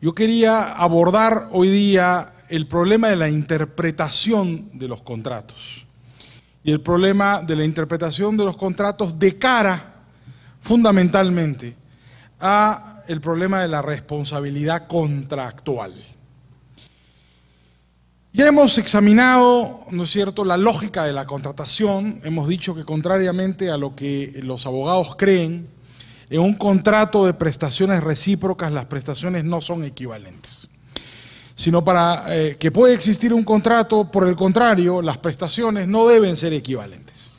Yo quería abordar hoy día el problema de la interpretación de los contratos y el problema de la interpretación de los contratos de cara fundamentalmente a el problema de la responsabilidad contractual. Ya hemos examinado, ¿no es cierto?, la lógica de la contratación. Hemos dicho que contrariamente a lo que los abogados creen, en un contrato de prestaciones recíprocas las prestaciones no son equivalentes. Sino para eh, que pueda existir un contrato, por el contrario, las prestaciones no deben ser equivalentes.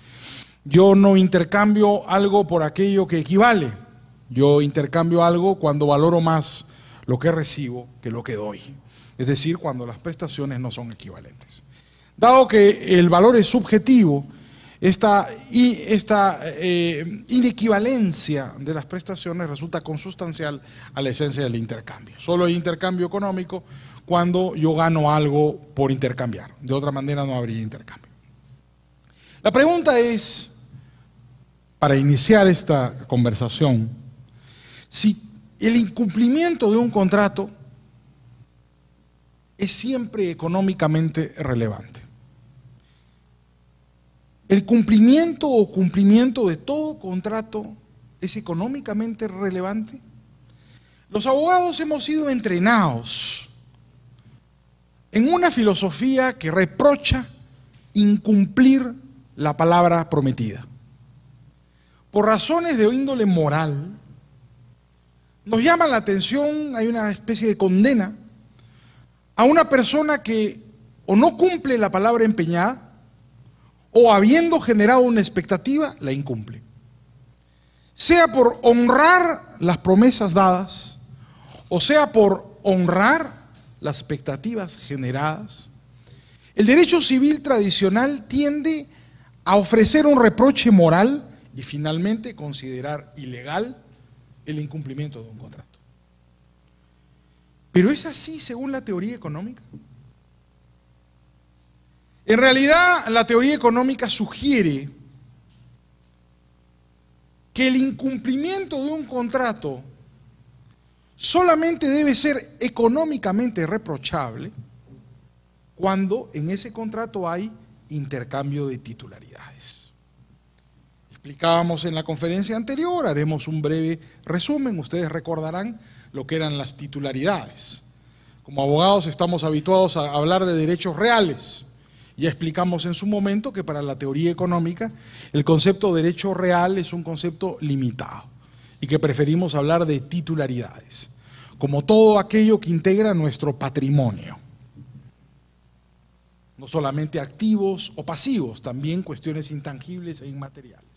Yo no intercambio algo por aquello que equivale. Yo intercambio algo cuando valoro más lo que recibo que lo que doy es decir, cuando las prestaciones no son equivalentes. Dado que el valor es subjetivo, esta, esta eh, inequivalencia de las prestaciones resulta consustancial a la esencia del intercambio. Solo hay intercambio económico cuando yo gano algo por intercambiar. De otra manera no habría intercambio. La pregunta es, para iniciar esta conversación, si el incumplimiento de un contrato es siempre económicamente relevante. El cumplimiento o cumplimiento de todo contrato es económicamente relevante. Los abogados hemos sido entrenados en una filosofía que reprocha incumplir la palabra prometida. Por razones de índole moral, nos llama la atención, hay una especie de condena a una persona que o no cumple la palabra empeñada o habiendo generado una expectativa, la incumple. Sea por honrar las promesas dadas o sea por honrar las expectativas generadas, el derecho civil tradicional tiende a ofrecer un reproche moral y finalmente considerar ilegal el incumplimiento de un contrato. Pero es así según la teoría económica. En realidad, la teoría económica sugiere que el incumplimiento de un contrato solamente debe ser económicamente reprochable cuando en ese contrato hay intercambio de titularidades. Explicábamos en la conferencia anterior, haremos un breve resumen, ustedes recordarán lo que eran las titularidades. Como abogados estamos habituados a hablar de derechos reales. Ya explicamos en su momento que para la teoría económica el concepto de derecho real es un concepto limitado y que preferimos hablar de titularidades, como todo aquello que integra nuestro patrimonio. No solamente activos o pasivos, también cuestiones intangibles e inmateriales.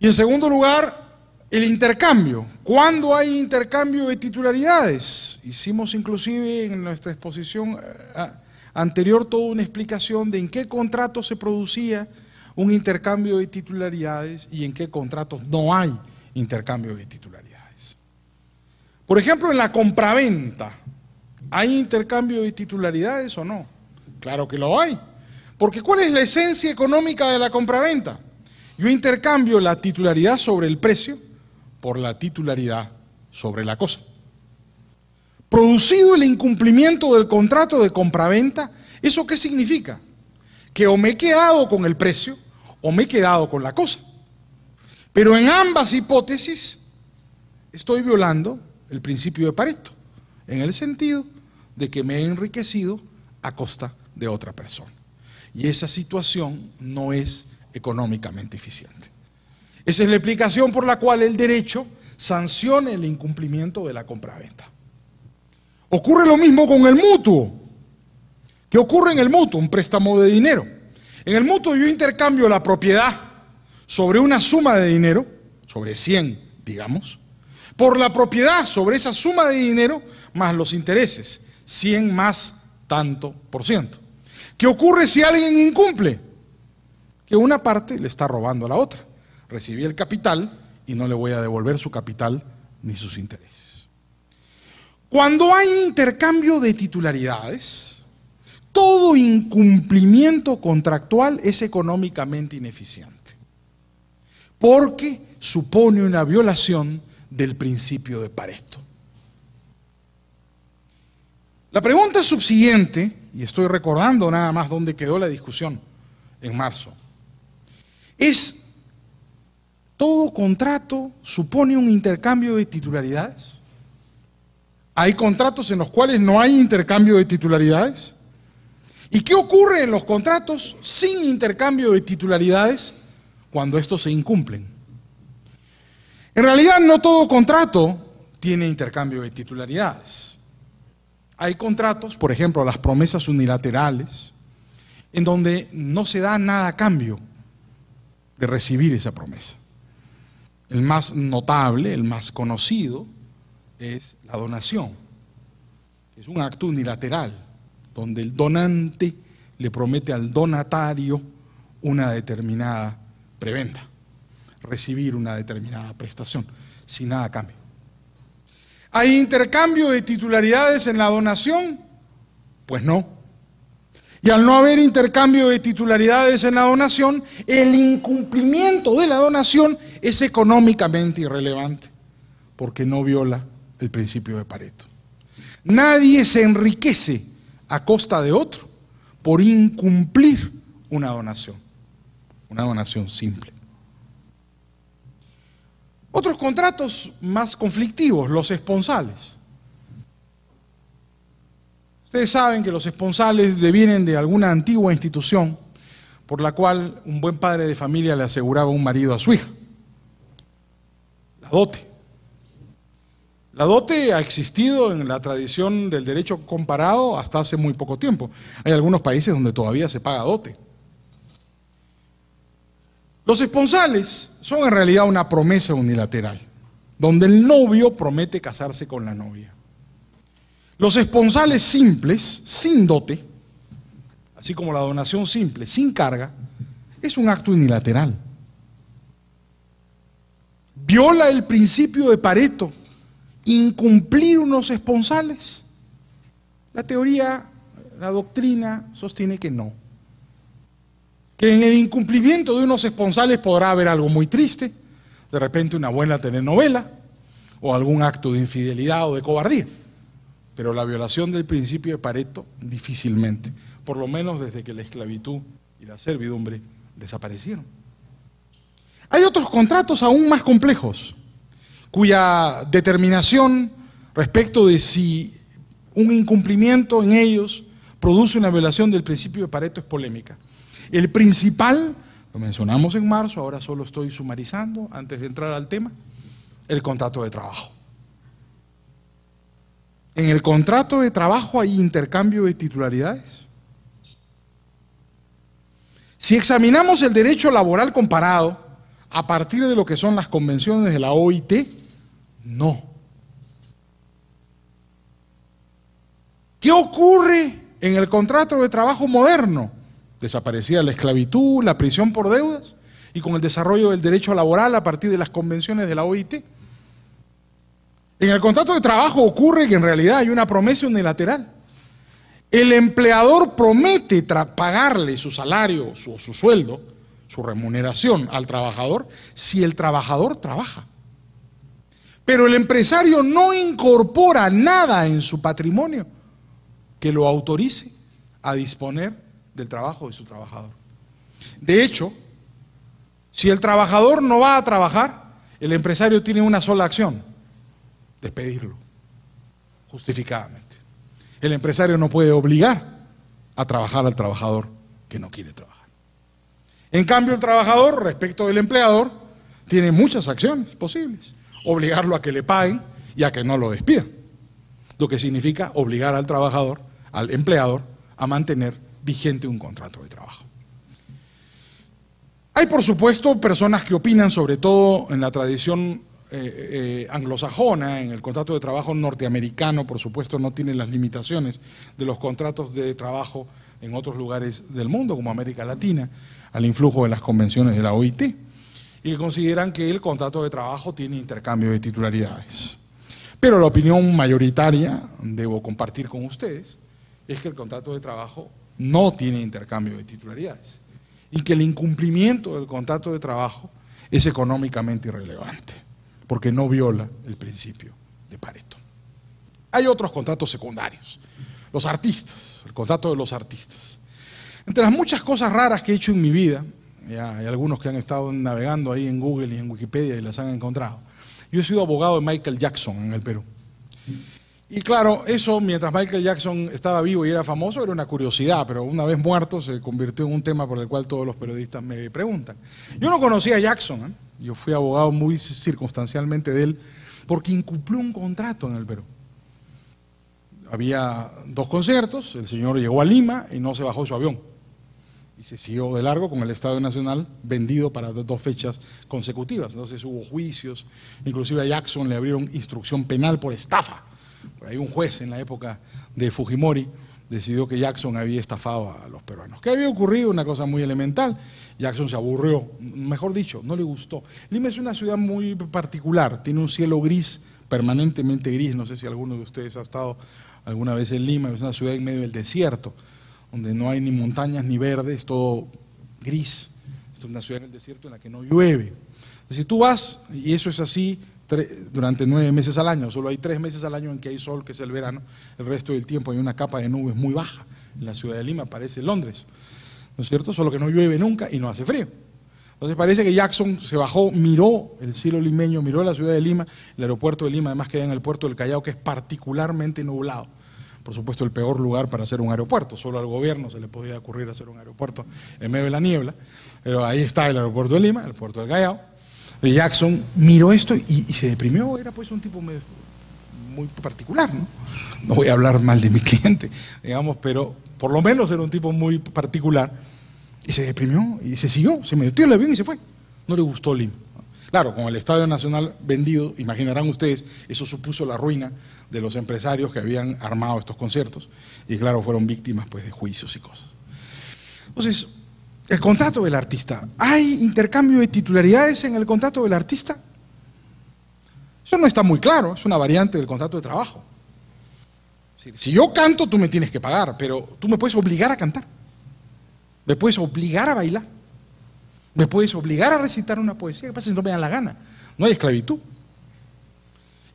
Y en segundo lugar, el intercambio. ¿Cuándo hay intercambio de titularidades? Hicimos inclusive en nuestra exposición eh, anterior toda una explicación de en qué contratos se producía un intercambio de titularidades y en qué contratos no hay intercambio de titularidades. Por ejemplo, en la compraventa, ¿hay intercambio de titularidades o no? Claro que lo hay. Porque ¿cuál es la esencia económica de la compraventa? Yo intercambio la titularidad sobre el precio por la titularidad sobre la cosa. Producido el incumplimiento del contrato de compraventa, ¿eso qué significa? Que o me he quedado con el precio o me he quedado con la cosa. Pero en ambas hipótesis estoy violando el principio de Pareto, en el sentido de que me he enriquecido a costa de otra persona. Y esa situación no es económicamente eficiente. Esa es la explicación por la cual el derecho sanciona el incumplimiento de la compraventa. Ocurre lo mismo con el mutuo. ¿Qué ocurre en el mutuo? Un préstamo de dinero. En el mutuo yo intercambio la propiedad sobre una suma de dinero, sobre 100, digamos, por la propiedad sobre esa suma de dinero más los intereses, 100 más tanto por ciento. ¿Qué ocurre si alguien incumple? Que una parte le está robando a la otra recibí el capital y no le voy a devolver su capital ni sus intereses. Cuando hay intercambio de titularidades, todo incumplimiento contractual es económicamente ineficiente, porque supone una violación del principio de Pareto. La pregunta subsiguiente, y estoy recordando nada más dónde quedó la discusión en marzo, es, ¿todo contrato supone un intercambio de titularidades? ¿Hay contratos en los cuales no hay intercambio de titularidades? ¿Y qué ocurre en los contratos sin intercambio de titularidades cuando estos se incumplen? En realidad no todo contrato tiene intercambio de titularidades. Hay contratos, por ejemplo, las promesas unilaterales, en donde no se da nada a cambio de recibir esa promesa. El más notable, el más conocido, es la donación. Es un acto unilateral donde el donante le promete al donatario una determinada preventa, recibir una determinada prestación, sin nada a cambio. ¿Hay intercambio de titularidades en la donación? Pues no. Y al no haber intercambio de titularidades en la donación, el incumplimiento de la donación es económicamente irrelevante, porque no viola el principio de Pareto. Nadie se enriquece a costa de otro por incumplir una donación, una donación simple. Otros contratos más conflictivos, los esponsales. Ustedes saben que los esponsales devienen de alguna antigua institución por la cual un buen padre de familia le aseguraba un marido a su hija. La dote. La dote ha existido en la tradición del derecho comparado hasta hace muy poco tiempo. Hay algunos países donde todavía se paga dote. Los esponsales son en realidad una promesa unilateral, donde el novio promete casarse con la novia. Los esponsales simples, sin dote, así como la donación simple, sin carga, es un acto unilateral. Viola el principio de Pareto incumplir unos esponsales? La teoría, la doctrina sostiene que no. Que en el incumplimiento de unos esponsales podrá haber algo muy triste, de repente una buena telenovela o algún acto de infidelidad o de cobardía. Pero la violación del principio de Pareto difícilmente, por lo menos desde que la esclavitud y la servidumbre desaparecieron. Hay otros contratos aún más complejos cuya determinación respecto de si un incumplimiento en ellos produce una violación del principio de Pareto es polémica. El principal, lo mencionamos en marzo, ahora solo estoy sumarizando antes de entrar al tema, el contrato de trabajo. En el contrato de trabajo hay intercambio de titularidades. Si examinamos el derecho laboral comparado a partir de lo que son las convenciones de la OIT, no. ¿Qué ocurre en el contrato de trabajo moderno? Desaparecía la esclavitud, la prisión por deudas y con el desarrollo del derecho laboral a partir de las convenciones de la OIT. En el contrato de trabajo ocurre que en realidad hay una promesa unilateral. El empleador promete pagarle su salario, su, su sueldo, su remuneración al trabajador si el trabajador trabaja. Pero el empresario no incorpora nada en su patrimonio que lo autorice a disponer del trabajo de su trabajador. De hecho, si el trabajador no va a trabajar, el empresario tiene una sola acción, despedirlo, justificadamente. El empresario no puede obligar a trabajar al trabajador que no quiere trabajar. En cambio, el trabajador, respecto del empleador, tiene muchas acciones posibles obligarlo a que le paguen y a que no lo despidan. Lo que significa obligar al trabajador, al empleador, a mantener vigente un contrato de trabajo. Hay, por supuesto, personas que opinan, sobre todo en la tradición eh, eh, anglosajona, en el contrato de trabajo norteamericano, por supuesto, no tiene las limitaciones de los contratos de trabajo en otros lugares del mundo, como América Latina, al influjo de las convenciones de la OIT y que consideran que el contrato de trabajo tiene intercambio de titularidades. Pero la opinión mayoritaria, debo compartir con ustedes, es que el contrato de trabajo no tiene intercambio de titularidades y que el incumplimiento del contrato de trabajo es económicamente irrelevante, porque no viola el principio de Pareto. Hay otros contratos secundarios, Los artistas, el contrato de los artistas. Entre las muchas cosas raras que he hecho en mi vida, ya hay algunos que han estado navegando ahí en Google y en Wikipedia y las han encontrado. Yo he sido abogado de Michael Jackson en el Perú. Y claro, eso mientras Michael Jackson estaba vivo y era famoso era una curiosidad, pero una vez muerto se convirtió en un tema por el cual todos los periodistas me preguntan. Yo no conocía a Jackson, ¿eh? Yo fui abogado muy circunstancialmente de él porque incumplió un contrato en el Perú. Había dos conciertos, el señor llegó a Lima y no se bajó su avión y se siguió de largo con el Estado Nacional vendido para dos fechas consecutivas. Entonces hubo juicios, inclusive a Jackson le abrieron instrucción penal por estafa. Por ahí un juez en la época de Fujimori decidió que Jackson había estafado a los peruanos. ¿Qué había ocurrido? Una cosa muy elemental. Jackson se aburrió, mejor dicho, no le gustó. Lima es una ciudad muy particular, tiene un cielo gris, permanentemente gris. No sé si alguno de ustedes ha estado alguna vez en Lima, es una ciudad en medio del desierto donde no hay ni montañas ni verdes, todo gris. Es una ciudad en el desierto en la que no llueve. Si tú vas, y eso es así durante nueve meses al año, solo hay tres meses al año en que hay sol, que es el verano, el resto del tiempo hay una capa de nubes muy baja. En la ciudad de Lima parece Londres, ¿no es cierto? Solo que no llueve nunca y no hace frío. Entonces parece que Jackson se bajó, miró el cielo limeño, miró la ciudad de Lima, el aeropuerto de Lima, además queda en el puerto del Callao, que es particularmente nublado por supuesto el peor lugar para hacer un aeropuerto, solo al gobierno se le podía ocurrir hacer un aeropuerto en medio de la niebla, pero ahí está el aeropuerto de Lima, el puerto del Callao. Jackson miró esto y, se deprimió, era pues un tipo muy particular, ¿no? No voy a hablar mal de mi cliente, digamos, pero por lo menos era un tipo muy particular, y se deprimió y se siguió, se metió el avión y se fue. No le gustó Lima. Claro, con el Estadio Nacional vendido, imaginarán ustedes, eso supuso la ruina de los empresarios que habían armado estos conciertos y claro, fueron víctimas pues, de juicios y cosas. Entonces, el contrato del artista. ¿Hay intercambio de titularidades en el contrato del artista? Eso no está muy claro, es una variante del contrato de trabajo. Si yo canto, tú me tienes que pagar, pero tú me puedes obligar a cantar. Me puedes obligar a bailar. Me puedes obligar a recitar una poesía. ¿Qué pasa si no me dan la gana? No hay esclavitud.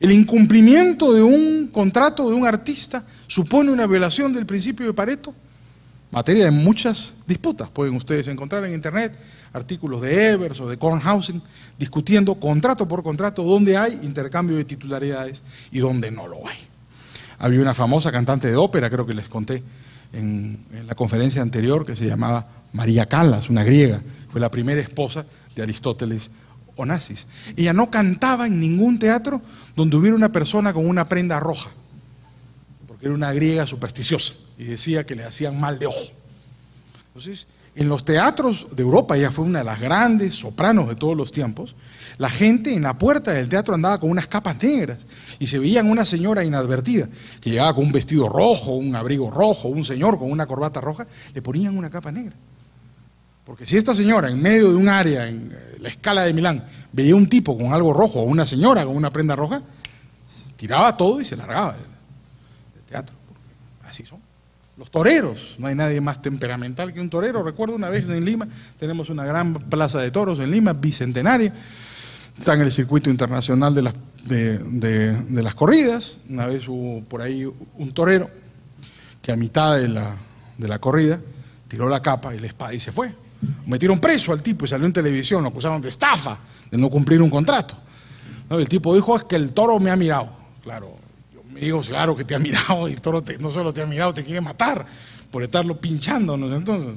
El incumplimiento de un contrato de un artista supone una violación del principio de Pareto, materia de muchas disputas. Pueden ustedes encontrar en Internet artículos de Evers o de Kornhausen discutiendo contrato por contrato dónde hay intercambio de titularidades y dónde no lo hay. Había una famosa cantante de ópera, creo que les conté en, en la conferencia anterior, que se llamaba María Callas, una griega, fue la primera esposa de Aristóteles Onassis. Ella no cantaba en ningún teatro donde hubiera una persona con una prenda roja, era una griega supersticiosa y decía que le hacían mal de ojo. Entonces, en los teatros de Europa, ella fue una de las grandes sopranos de todos los tiempos, la gente en la puerta del teatro andaba con unas capas negras y se veían una señora inadvertida que llegaba con un vestido rojo, un abrigo rojo, un señor con una corbata roja, le ponían una capa negra. Porque si esta señora en medio de un área, en eh, la escala de Milán, veía un tipo con algo rojo o una señora con una prenda roja, tiraba todo y se largaba. Así son. Los toreros, no hay nadie más temperamental que un torero. Recuerdo una vez en Lima, tenemos una gran plaza de toros en Lima, bicentenaria. Está en el circuito internacional de las, corridas. Una vez hubo por ahí un torero que a mitad de la, corrida tiró la capa y la espada y se fue. Metieron preso al tipo y salió en televisión, lo acusaron de estafa, de no cumplir un contrato. El tipo dijo, es que el toro me ha mirado. Claro, digo, claro que te ha mirado y el toro no solo te ha mirado, te quiere matar por estarlo pinchando. Entonces,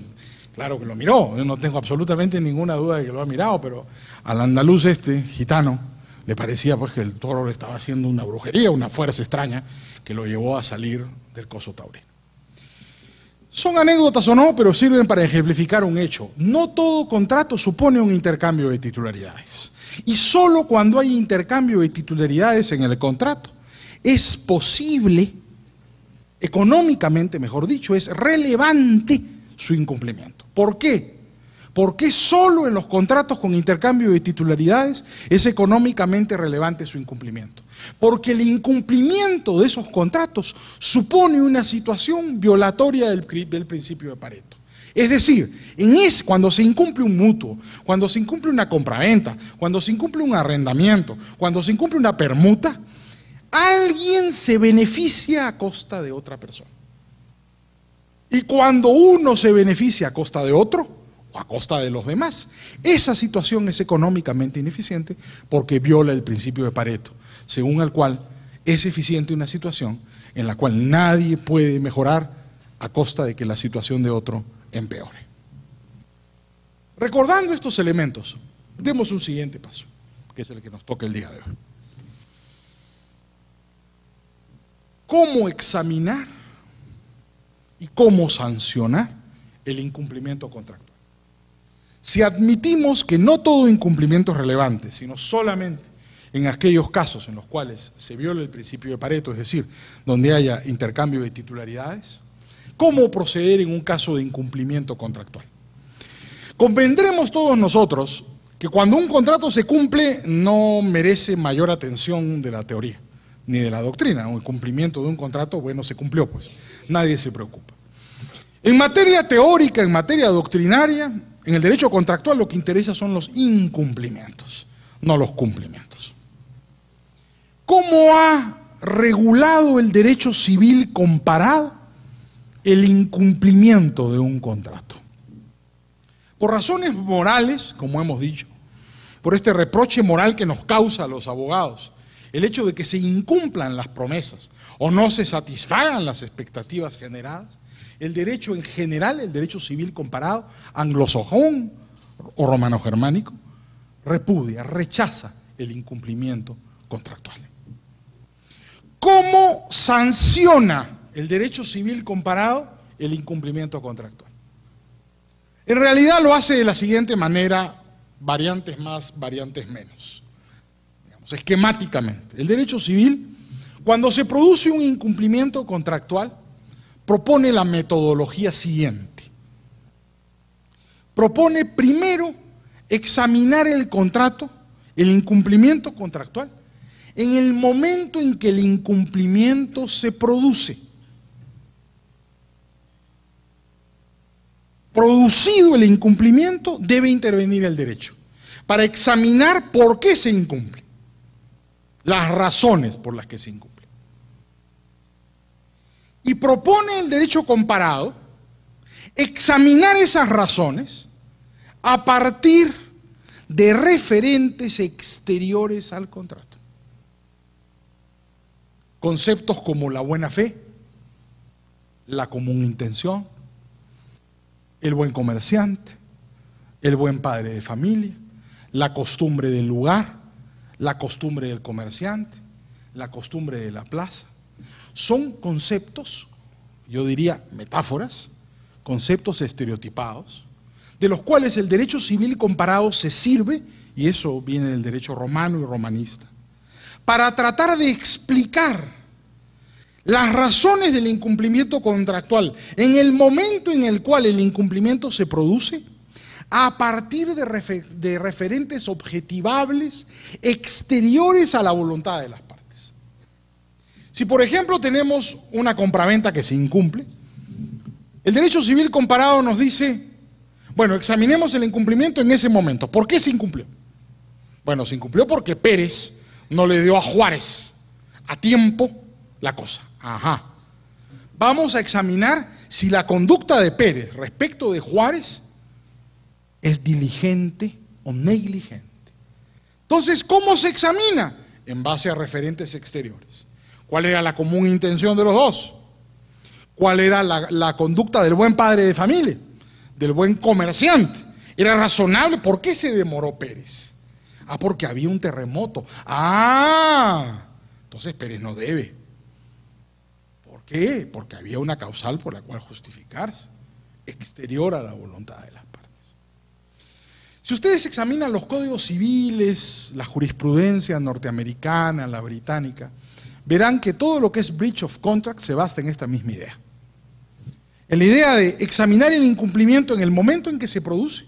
claro que lo miró, yo no tengo absolutamente ninguna duda de que lo ha mirado, pero al andaluz este, gitano, le parecía pues que el toro le estaba haciendo una brujería, una fuerza extraña, que lo llevó a salir del coso taurino. Son anécdotas o no, pero sirven para ejemplificar un hecho. No todo contrato supone un intercambio de titularidades. Y solo cuando hay intercambio de titularidades en el contrato es posible, económicamente mejor dicho, es relevante su incumplimiento. ¿Por qué? ¿Por qué solo en los contratos con intercambio de titularidades es económicamente relevante su incumplimiento? Porque el incumplimiento de esos contratos supone una situación violatoria del, principio de Pareto. Es decir, en es, cuando se incumple un mutuo, cuando se incumple una compraventa, cuando se incumple un arrendamiento, cuando se incumple una permuta, alguien se beneficia a costa de otra persona. Y cuando uno se beneficia a costa de otro o a costa de los demás, esa situación es económicamente ineficiente porque viola el principio de Pareto, según el cual es eficiente una situación en la cual nadie puede mejorar a costa de que la situación de otro empeore. Recordando estos elementos, demos un siguiente paso, que es el que nos toca el día de hoy. ¿Cómo examinar y cómo sancionar el incumplimiento contractual? Si admitimos que no todo incumplimiento es relevante, sino solamente en aquellos casos en los cuales se viola el principio de Pareto, es decir, donde haya intercambio de titularidades, ¿cómo proceder en un caso de incumplimiento contractual? Convendremos todos nosotros que cuando un contrato se cumple no merece mayor atención de la teoría ni de la doctrina. El cumplimiento de un contrato, bueno, se cumplió, pues. Nadie se preocupa. En materia teórica, en materia doctrinaria, en el derecho contractual lo que interesa son los incumplimientos, no los cumplimientos. ¿Cómo ha regulado el derecho civil comparado el incumplimiento de un contrato? Por razones morales, como hemos dicho, por este reproche moral que nos causa a los abogados, el hecho de que se incumplan las promesas o no se satisfagan las expectativas generadas, el derecho en general, el derecho civil comparado, anglosajón o romano-germánico, repudia, rechaza el incumplimiento contractual. ¿Cómo sanciona el derecho civil comparado el incumplimiento contractual? En realidad lo hace de la siguiente manera, variantes más, variantes menos. Esquemáticamente. El derecho civil, cuando se produce un incumplimiento contractual, propone la metodología siguiente. Propone primero examinar el contrato, el incumplimiento contractual, en el momento en que el incumplimiento se produce. producido el incumplimiento, debe intervenir el derecho para examinar por qué se incumple, las razones por las que se incumple. Y propone el derecho comparado examinar esas razones a partir de referentes exteriores al contrato. Conceptos como la buena fe, la común intención, el buen comerciante, el buen padre de familia, la costumbre del lugar, la costumbre del comerciante, la costumbre de la plaza. Son conceptos, yo diría metáforas, conceptos estereotipados, de los cuales el derecho civil comparado se sirve, y eso viene del derecho romano y romanista, para tratar de explicar las razones del incumplimiento contractual en el momento en el cual el incumplimiento se produce a partir de, referentes objetivables exteriores a la voluntad de las partes. Si por ejemplo tenemos una compraventa que se incumple, el derecho civil comparado nos dice, bueno, examinemos el incumplimiento en ese momento. ¿Por qué se incumplió? Bueno, se incumplió porque Pérez no le dio a Juárez a tiempo la cosa. Ajá. Vamos a examinar si la conducta de Pérez respecto de Juárez es diligente o negligente. Entonces, ¿cómo se examina? En base a referentes exteriores. ¿Cuál era la común intención de los dos? ¿Cuál era la, conducta del buen padre de familia? Del buen comerciante. ¿Era razonable? ¿Por qué se demoró Pérez? Ah, porque había un terremoto. Ah, entonces Pérez no debe qué? Porque había una causal por la cual justificarse, exterior a la voluntad de las. Si ustedes examinan los códigos civiles, la jurisprudencia norteamericana, la británica, verán que todo lo que es breach of contract se basa en esta misma idea. En la idea de examinar el incumplimiento en el momento en que se produce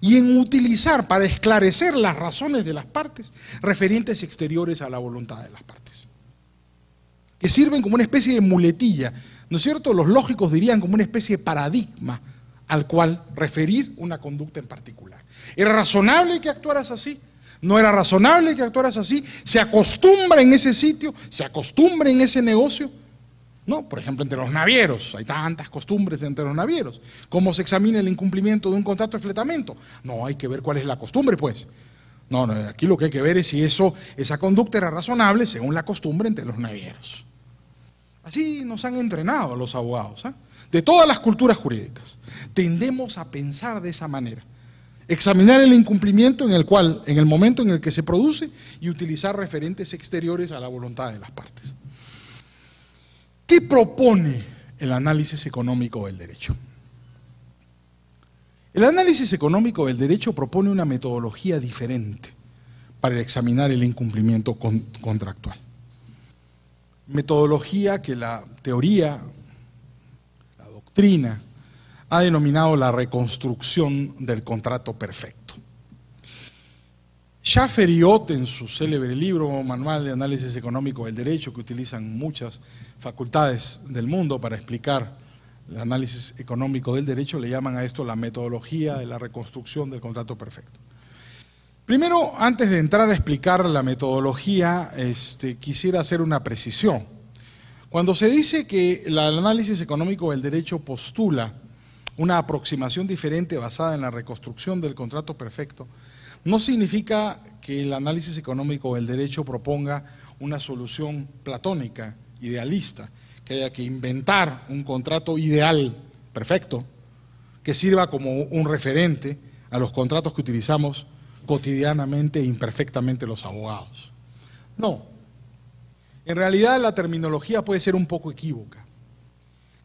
y en utilizar para esclarecer las razones de las partes referentes exteriores a la voluntad de las partes que sirven como una especie de muletilla, ¿no es cierto? Los lógicos dirían como una especie de paradigma al cual referir una conducta en particular. ¿Era razonable que actuaras así? ¿No era razonable que actuaras así? ¿Se acostumbra en ese sitio? ¿Se acostumbra en ese negocio? ¿no? Por ejemplo, entre los navieros, hay tantas costumbres entre los navieros. ¿Cómo se examina el incumplimiento de un contrato de fletamento? No, hay que ver cuál es la costumbre, pues. No, no, aquí lo que hay que ver es si eso, esa conducta era razonable según la costumbre entre los navieros. Así nos han entrenado los abogados, ¿eh? de todas las culturas jurídicas. Tendemos a pensar de esa manera. Examinar el incumplimiento en el cual, en el momento en el que se produce y utilizar referentes exteriores a la voluntad de las partes. ¿Qué propone el análisis económico del derecho? El análisis económico del derecho propone una metodología diferente para examinar el incumplimiento contractual. Metodología que la teoría, la doctrina, ha denominado la reconstrucción del contrato perfecto. Schaffer y Ott, en su célebre libro Manual de Análisis Económico del Derecho, que utilizan muchas facultades del mundo para explicar el análisis económico del derecho, le llaman a esto la metodología de la reconstrucción del contrato perfecto. Primero, antes de entrar a explicar la metodología, este, quisiera hacer una precisión. Cuando se dice que el análisis económico del derecho postula una aproximación diferente basada en la reconstrucción del contrato perfecto, no significa que el análisis económico del derecho proponga una solución platónica, idealista, que haya que inventar un contrato ideal, perfecto, que sirva como un referente a los contratos que utilizamos cotidianamente e imperfectamente los abogados. No. En realidad la terminología puede ser un poco equívoca.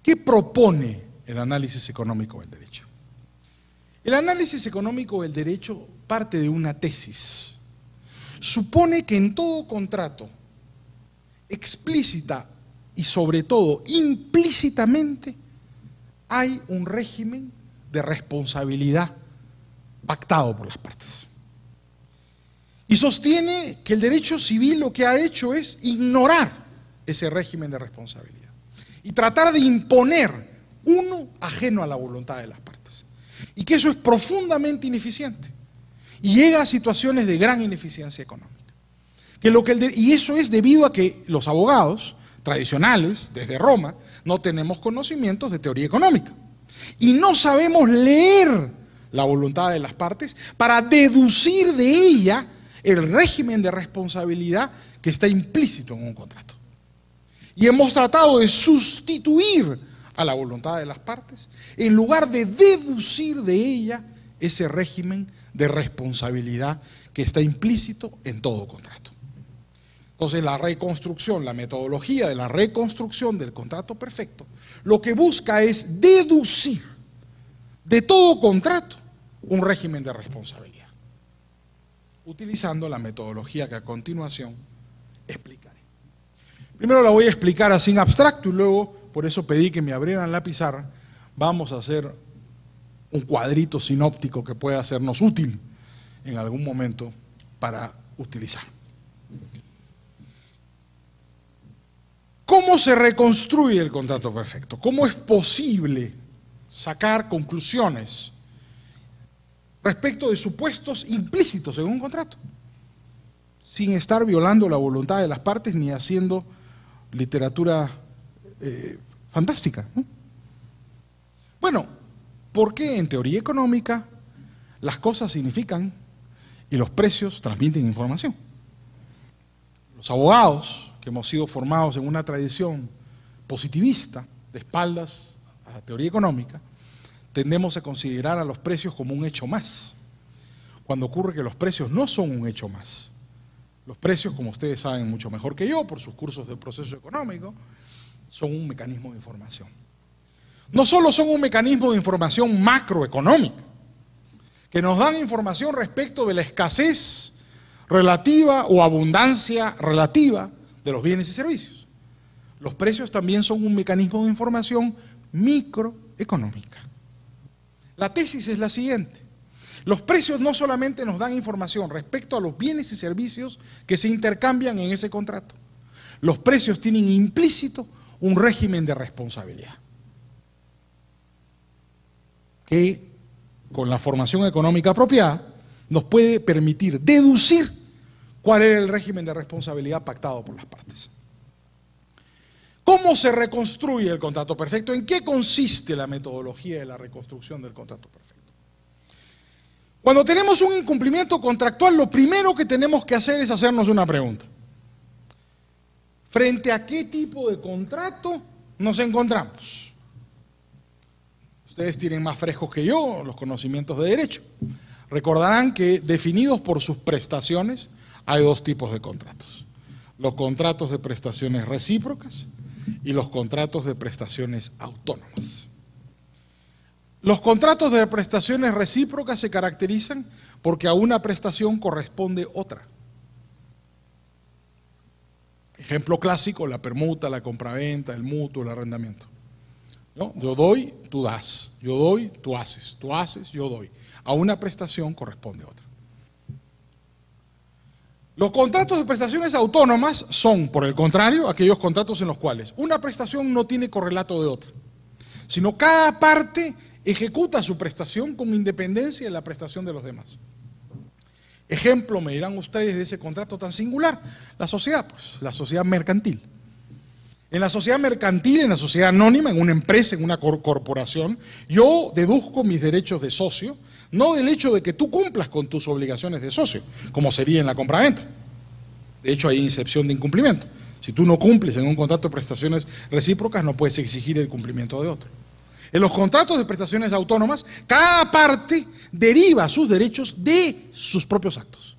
¿Qué propone el análisis económico del derecho? El análisis económico del derecho parte de una tesis. Supone que en todo contrato, explícita y sobre todo implícitamente hay un régimen de responsabilidad pactado por las partes. Y sostiene que el derecho civil lo que ha hecho es ignorar ese régimen de responsabilidad y tratar de imponer uno ajeno a la voluntad de las partes. Y que eso es profundamente ineficiente y llega a situaciones de gran ineficiencia económica. Que lo que y eso es debido a que los abogados tradicionales, desde Roma, no tenemos conocimientos de teoría económica. Y no sabemos leer la voluntad de las partes para deducir de ella el régimen de responsabilidad que está implícito en un contrato. Y hemos tratado de sustituir a la voluntad de las partes en lugar de deducir de ella ese régimen de responsabilidad que está implícito en todo contrato. Entonces la reconstrucción, la metodología de la reconstrucción del contrato perfecto, lo que busca es deducir de todo contrato un régimen de responsabilidad, utilizando la metodología que a continuación explicaré. Primero la voy a explicar así en abstracto y luego, por eso pedí que me abrieran la pizarra, vamos a hacer un cuadrito sinóptico que pueda hacernos útil en algún momento para utilizar. ¿Cómo se reconstruye el contrato perfecto? ¿Cómo es posible sacar conclusiones respecto de supuestos implícitos en un contrato? Sin estar violando la voluntad de las partes ni haciendo literatura eh, fantástica. Bueno, porque en teoría económica las cosas significan y los precios transmiten información. Los abogados que hemos sido formados en una tradición positivista, de espaldas a la teoría económica, tendemos a considerar a los precios como un hecho más, cuando ocurre que los precios no son un hecho más. Los precios, como ustedes saben mucho mejor que yo, por sus cursos de proceso económico, son un mecanismo de información. No solo son un mecanismo de información macroeconómica, que nos dan información respecto de la escasez relativa o abundancia relativa de los bienes y servicios. Los precios también son un mecanismo de información microeconómica. La tesis es la siguiente. Los precios no solamente nos dan información respecto a los bienes y servicios que se intercambian en ese contrato. Los precios tienen implícito un régimen de responsabilidad que con la formación económica apropiada nos puede permitir deducir cuál era el régimen de responsabilidad pactado por las partes. ¿Cómo se reconstruye el contrato perfecto? ¿En qué consiste la metodología de la reconstrucción del contrato perfecto? Cuando tenemos un incumplimiento contractual, lo primero que tenemos que hacer es hacernos una pregunta. ¿Frente a qué tipo de contrato nos encontramos? Ustedes tienen más frescos que yo los conocimientos de derecho. Recordarán que definidos por sus prestaciones hay dos tipos de contratos. Los contratos de prestaciones recíprocas y los contratos de prestaciones autónomas. Los contratos de prestaciones recíprocas se caracterizan porque a una prestación corresponde otra. Ejemplo clásico, la permuta, la compraventa, el mutuo, el arrendamiento. Yo doy, tú das. Yo doy, tú haces. Tú haces, yo doy. A una prestación corresponde otra. Los contratos de prestaciones autónomas son, por el contrario, aquellos contratos en los cuales una prestación no tiene correlato de otra, sino cada parte ejecuta su prestación con independencia de la prestación de los demás. Ejemplo, me dirán ustedes de ese contrato tan singular, la sociedad, pues, la sociedad mercantil. En la sociedad mercantil, en la sociedad anónima, en una empresa, en una corporación, yo deduzco mis derechos de socio, no del hecho de que tú cumplas con tus obligaciones de socio, como sería en la compraventa. De hecho, hay incepción de incumplimiento. Si tú no cumples en un contrato de prestaciones recíprocas, no puedes exigir el cumplimiento de otro. En los contratos de prestaciones autónomas, cada parte deriva sus derechos de sus propios actos.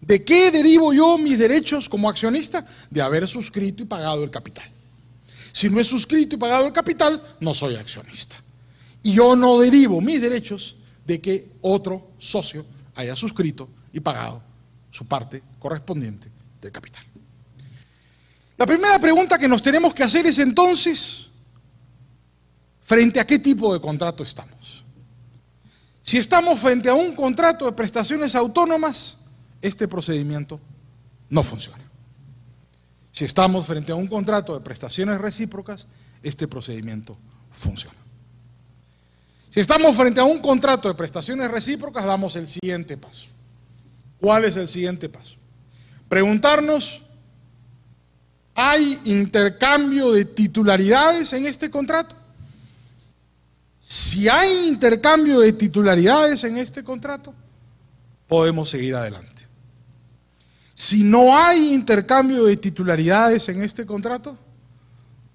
¿De qué derivo yo mis derechos como accionista? De haber suscrito y pagado el capital. Si no he suscrito y pagado el capital, no soy accionista. Y yo no derivo mis derechos de que otro socio haya suscrito y pagado su parte correspondiente del capital. La primera pregunta que nos tenemos que hacer es entonces, ¿frente a qué tipo de contrato estamos? Si estamos frente a un contrato de prestaciones autónomas, este procedimiento no funciona. Si estamos frente a un contrato de prestaciones recíprocas, este procedimiento funciona. Si estamos frente a un contrato de prestaciones recíprocas, damos el siguiente paso. ¿Cuál es el siguiente paso? Preguntarnos, ¿hay intercambio de titularidades en este contrato? Si hay intercambio de titularidades en este contrato, podemos seguir adelante. Si no hay intercambio de titularidades en este contrato,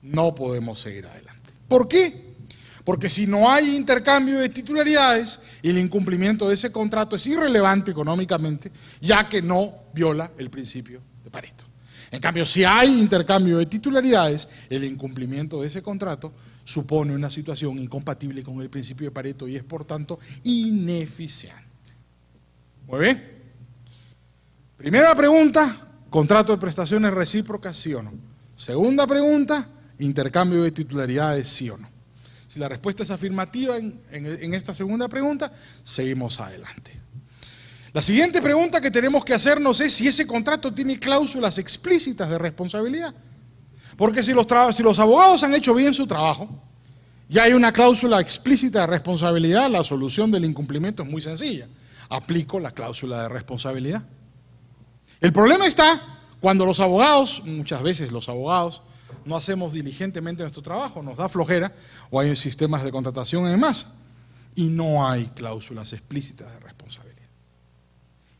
no podemos seguir adelante. ¿Por qué? Porque si no hay intercambio de titularidades, el incumplimiento de ese contrato es irrelevante económicamente, ya que no viola el principio de Pareto. En cambio, si hay intercambio de titularidades, el incumplimiento de ese contrato supone una situación incompatible con el principio de Pareto y es, por tanto, ineficiente. Muy bien. Primera pregunta, contrato de prestaciones recíprocas, sí o no. Segunda pregunta, intercambio de titularidades, sí o no. Si la respuesta es afirmativa en, en, esta segunda pregunta, seguimos adelante. La siguiente pregunta que tenemos que hacernos es si ese contrato tiene cláusulas explícitas de responsabilidad. Porque si los, si los abogados han hecho bien su trabajo, ya hay una cláusula explícita de responsabilidad, la solución del incumplimiento es muy sencilla. Aplico la cláusula de responsabilidad. El problema está cuando los abogados, muchas veces los abogados, no hacemos diligentemente nuestro trabajo, nos da flojera o hay sistemas de contratación en y no hay cláusulas explícitas de responsabilidad.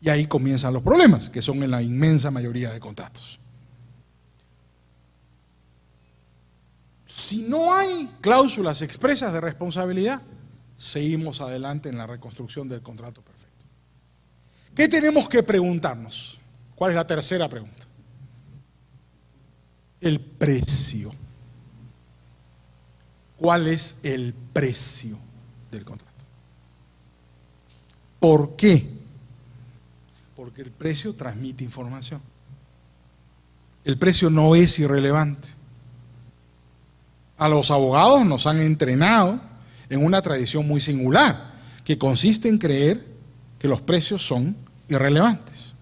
Y ahí comienzan los problemas, que son en la inmensa mayoría de contratos. Si no hay cláusulas expresas de responsabilidad, seguimos adelante en la reconstrucción del contrato perfecto. ¿Qué tenemos que preguntarnos? ¿Cuál es la tercera pregunta? El precio. ¿Cuál es el precio del contrato? ¿Por qué? Porque el precio transmite información. El precio no es irrelevante. A los abogados nos han entrenado en una tradición muy singular, que consiste en creer que los precios son irrelevantes.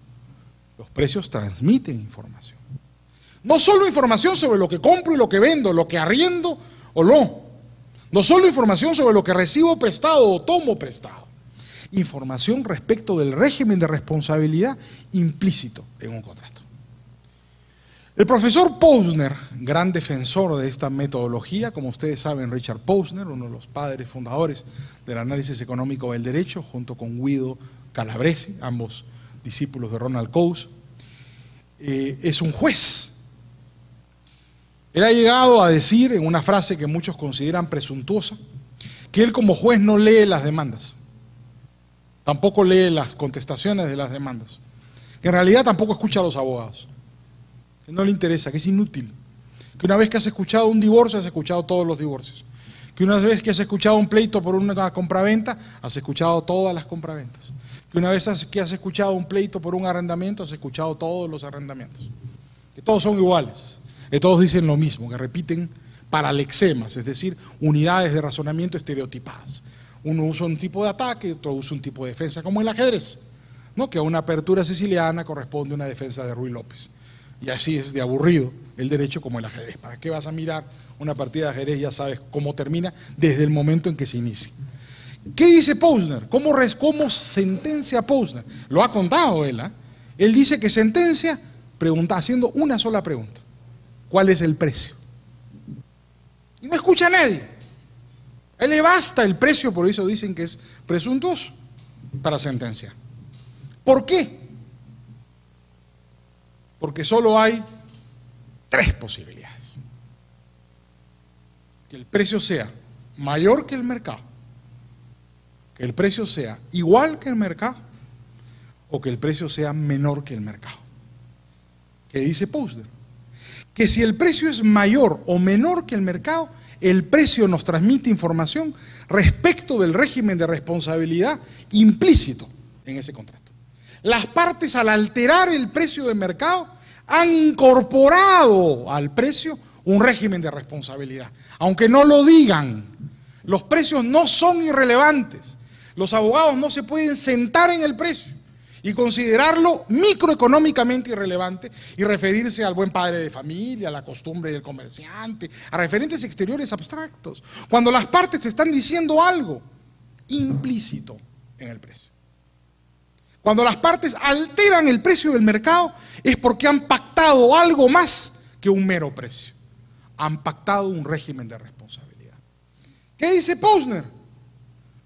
Los precios transmiten información. No solo información sobre lo que compro y lo que vendo, lo que arriendo o no. No solo información sobre lo que recibo prestado o tomo prestado. Información respecto del régimen de responsabilidad implícito en un contrato. El profesor Posner, gran defensor de esta metodología, como ustedes saben, Richard Posner, uno de los padres fundadores del análisis económico del derecho, junto con Guido Calabrese, ambos discípulos de Ronald Coase, eh, es un juez. Él ha llegado a decir, en una frase que muchos consideran presuntuosa, que él como juez no lee las demandas, tampoco lee las contestaciones de las demandas, que en realidad tampoco escucha a los abogados que no le interesa, que es inútil. Que una vez que has escuchado un divorcio, has escuchado todos los divorcios. Que una vez que has escuchado un pleito por una compraventa, has escuchado todas las compraventas. Que una vez que has escuchado un pleito por un arrendamiento, has escuchado todos los arrendamientos. Que todos son iguales, que todos dicen lo mismo, que repiten paralexemas, es decir, unidades de razonamiento estereotipadas. Uno usa un tipo de ataque, otro usa un tipo de defensa, como el ajedrez, ¿no? que a una apertura siciliana corresponde una defensa de Ruy López. Y así es de aburrido el derecho como el ajedrez. ¿Para qué vas a mirar una partida de ajedrez? Ya sabes cómo termina desde el momento en que se inicia. ¿Qué dice Posner? ¿Cómo, cómo sentencia Posner? Lo ha contado él. ¿eh? Él dice que sentencia pregunta, haciendo una sola pregunta. ¿Cuál es el precio? Y no escucha a nadie. Él le basta el precio, por eso dicen que es presuntuoso para sentenciar. ¿Por qué? Porque solo hay tres posibilidades. Que el precio sea mayor que el mercado, que el precio sea igual que el mercado o que el precio sea menor que el mercado. ¿Qué dice Posner? Que si el precio es mayor o menor que el mercado, el precio nos transmite información respecto del régimen de responsabilidad implícito en ese contrato. Las partes al alterar el precio de mercado han incorporado al precio un régimen de responsabilidad. Aunque no lo digan, los precios no son irrelevantes. Los abogados no se pueden sentar en el precio y considerarlo microeconómicamente irrelevante y referirse al buen padre de familia, a la costumbre del comerciante, a referentes exteriores abstractos, cuando las partes están diciendo algo implícito en el precio. Cuando las partes alteran el precio del mercado es porque han pactado algo más que un mero precio. Han pactado un régimen de responsabilidad. ¿Qué dice Posner?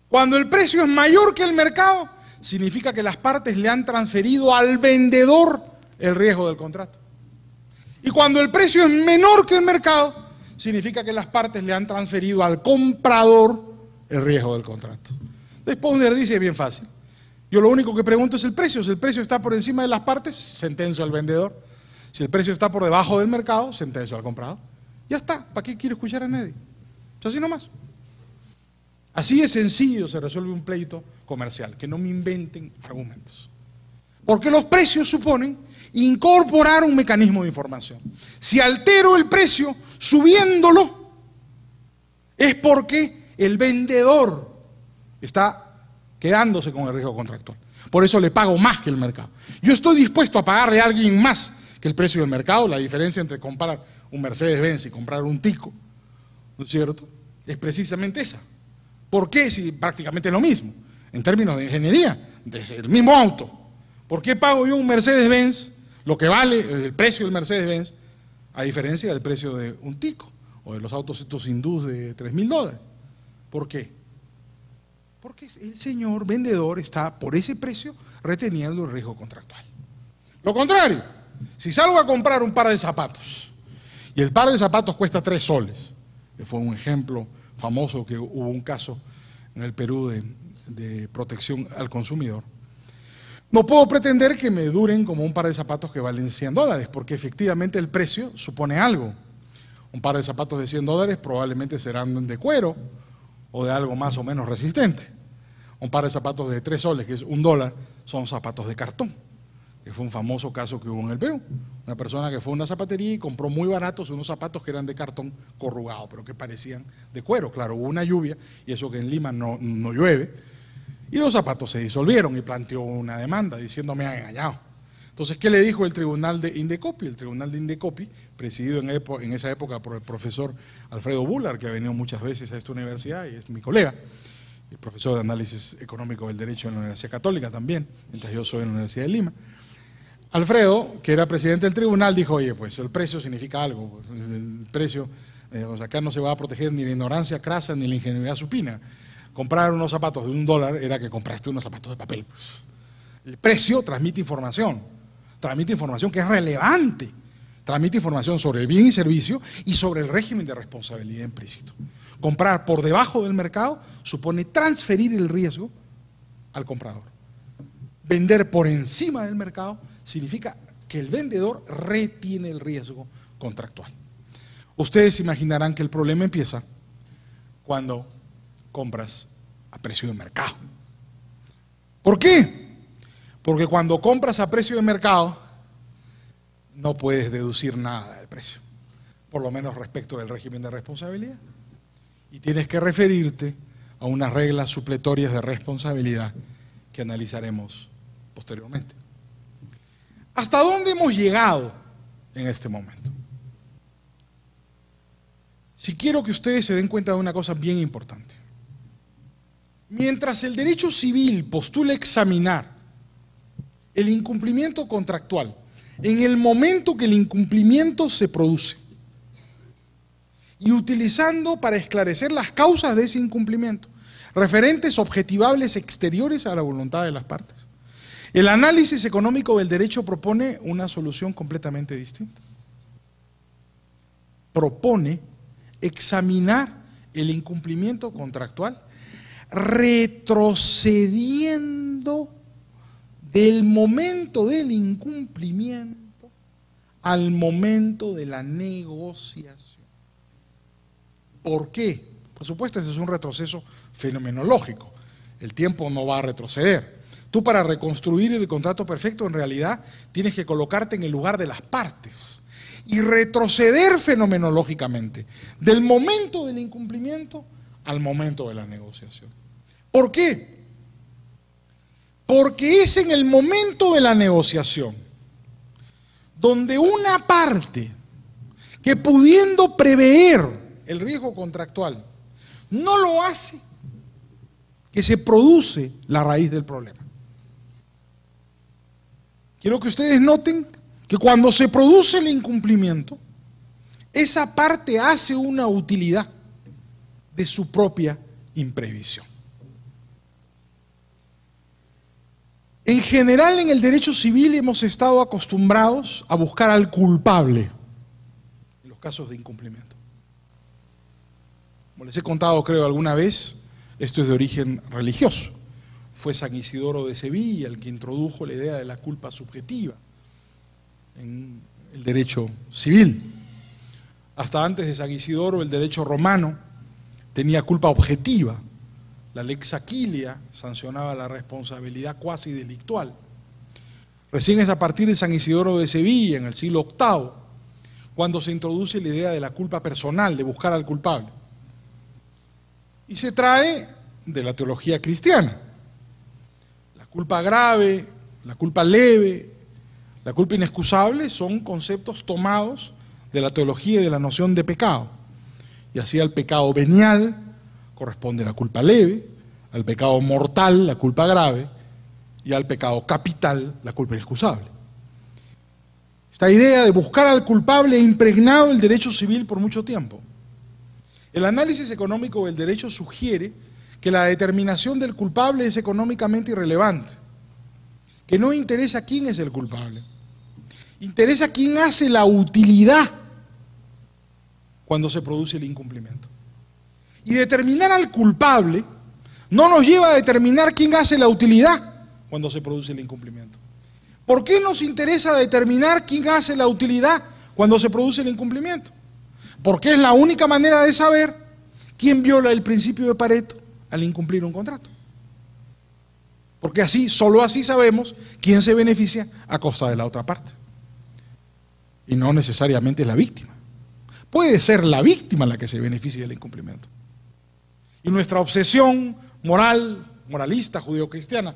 Cuando el precio es mayor que el mercado, significa que las partes le han transferido al vendedor el riesgo del contrato. Y cuando el precio es menor que el mercado, significa que las partes le han transferido al comprador el riesgo del contrato. Entonces Posner dice bien fácil. Yo lo único que pregunto es el precio. Si el precio está por encima de las partes, sentencio al vendedor. Si el precio está por debajo del mercado, sentencio al comprador. Ya está. ¿Para qué quiero escuchar a nadie? Es así nomás. Así de sencillo se resuelve un pleito comercial. Que no me inventen argumentos. Porque los precios suponen incorporar un mecanismo de información. Si altero el precio subiéndolo, es porque el vendedor está quedándose con el riesgo contractual. Por eso le pago más que el mercado. Yo estoy dispuesto a pagarle a alguien más que el precio del mercado. La diferencia entre comprar un Mercedes-Benz y comprar un Tico, ¿no es cierto? Es precisamente esa. ¿Por qué? Si prácticamente lo mismo, en términos de ingeniería, desde el mismo auto. ¿Por qué pago yo un Mercedes-Benz lo que vale el precio del Mercedes-Benz a diferencia del precio de un Tico o de los autos estos hindús de 3 mil dólares? ¿Por qué? Porque el señor vendedor está por ese precio reteniendo el riesgo contractual. Lo contrario, si salgo a comprar un par de zapatos y el par de zapatos cuesta tres soles, que fue un ejemplo famoso que hubo un caso en el Perú de, de protección al consumidor, no puedo pretender que me duren como un par de zapatos que valen 100 dólares, porque efectivamente el precio supone algo. Un par de zapatos de 100 dólares probablemente serán de cuero, o de algo más o menos resistente. Un par de zapatos de tres soles, que es un dólar, son zapatos de cartón, que fue un famoso caso que hubo en el Perú. Una persona que fue a una zapatería y compró muy baratos unos zapatos que eran de cartón corrugado, pero que parecían de cuero. Claro, hubo una lluvia, y eso que en Lima no, no llueve, y los zapatos se disolvieron y planteó una demanda diciendo me han engañado. Entonces, ¿qué le dijo el tribunal de Indecopi? El tribunal de Indecopi, presidido en, esa época por el profesor Alfredo Bular, que ha venido muchas veces a esta universidad y es mi colega, el profesor de análisis económico del derecho en la Universidad Católica también, mientras yo soy en la Universidad de Lima, Alfredo, que era presidente del tribunal, dijo, oye, pues el precio significa algo, pues, el precio, eh, o sea, acá no se va a proteger ni la ignorancia crasa ni la ingenuidad supina. Comprar unos zapatos de un dólar era que compraste unos zapatos de papel. Pues. El precio transmite información, transmite información que es relevante, transmite información sobre el bien y servicio y sobre el régimen de responsabilidad implícito. Comprar por debajo del mercado supone transferir el riesgo al comprador. Vender por encima del mercado significa que el vendedor retiene el riesgo contractual. Ustedes imaginarán que el problema empieza cuando compras a precio de mercado. ¿Por qué? Porque cuando compras a precio de mercado, no puedes deducir nada del precio, por lo menos respecto del régimen de responsabilidad. Y tienes que referirte a unas reglas supletorias de responsabilidad que analizaremos posteriormente. ¿Hasta dónde hemos llegado en este momento? Si quiero que ustedes se den cuenta de una cosa bien importante. Mientras el derecho civil postula examinar el incumplimiento contractual en el momento que el incumplimiento se produce y utilizando para esclarecer las causas de ese incumplimiento referentes objetivables exteriores a la voluntad de las partes. El análisis económico del derecho propone una solución completamente distinta. Propone examinar el incumplimiento contractual retrocediendo del momento del incumplimiento al momento de la negociación. ¿Por qué? Por supuesto, ese es un retroceso fenomenológico. El tiempo no va a retroceder. Tú para reconstruir el contrato perfecto en realidad tienes que colocarte en el lugar de las partes y retroceder fenomenológicamente del momento del incumplimiento al momento de la negociación. ¿Por qué? Porque es en el momento de la negociación donde una parte que pudiendo prever el riesgo contractual no lo hace, que se produce la raíz del problema. Quiero que ustedes noten que cuando se produce el incumplimiento, esa parte hace una utilidad de su propia imprevisión. En general en el derecho civil hemos estado acostumbrados a buscar al culpable en los casos de incumplimiento. Como les he contado creo alguna vez, esto es de origen religioso. Fue San Isidoro de Sevilla el que introdujo la idea de la culpa subjetiva en el derecho civil. Hasta antes de San Isidoro el derecho romano tenía culpa objetiva. La lex Aquilia sancionaba la responsabilidad cuasi delictual. Recién es a partir de San Isidoro de Sevilla, en el siglo VIII, cuando se introduce la idea de la culpa personal, de buscar al culpable. Y se trae de la teología cristiana culpa grave, la culpa leve, la culpa inexcusable son conceptos tomados de la teología y de la noción de pecado. Y así al pecado venial corresponde la culpa leve, al pecado mortal la culpa grave y al pecado capital la culpa inexcusable. Esta idea de buscar al culpable ha impregnado el derecho civil por mucho tiempo. El análisis económico del derecho sugiere que la determinación del culpable es económicamente irrelevante, que no interesa quién es el culpable, interesa quién hace la utilidad cuando se produce el incumplimiento. Y determinar al culpable no nos lleva a determinar quién hace la utilidad cuando se produce el incumplimiento. ¿Por qué nos interesa determinar quién hace la utilidad cuando se produce el incumplimiento? Porque es la única manera de saber quién viola el principio de Pareto al incumplir un contrato. Porque así, solo así sabemos quién se beneficia a costa de la otra parte. Y no necesariamente la víctima. Puede ser la víctima la que se beneficie del incumplimiento. Y nuestra obsesión moral, moralista, judío-cristiana,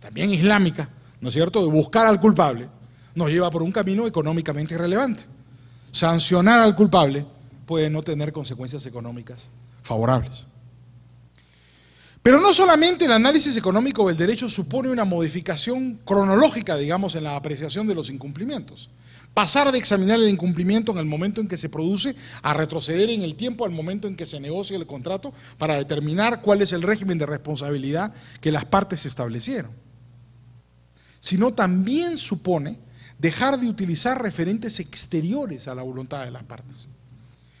también islámica, ¿no es cierto?, de buscar al culpable, nos lleva por un camino económicamente irrelevante. Sancionar al culpable puede no tener consecuencias económicas favorables. Pero no solamente el análisis económico del derecho supone una modificación cronológica, digamos, en la apreciación de los incumplimientos. Pasar de examinar el incumplimiento en el momento en que se produce a retroceder en el tiempo al momento en que se negocia el contrato para determinar cuál es el régimen de responsabilidad que las partes establecieron. Sino también supone dejar de utilizar referentes exteriores a la voluntad de las partes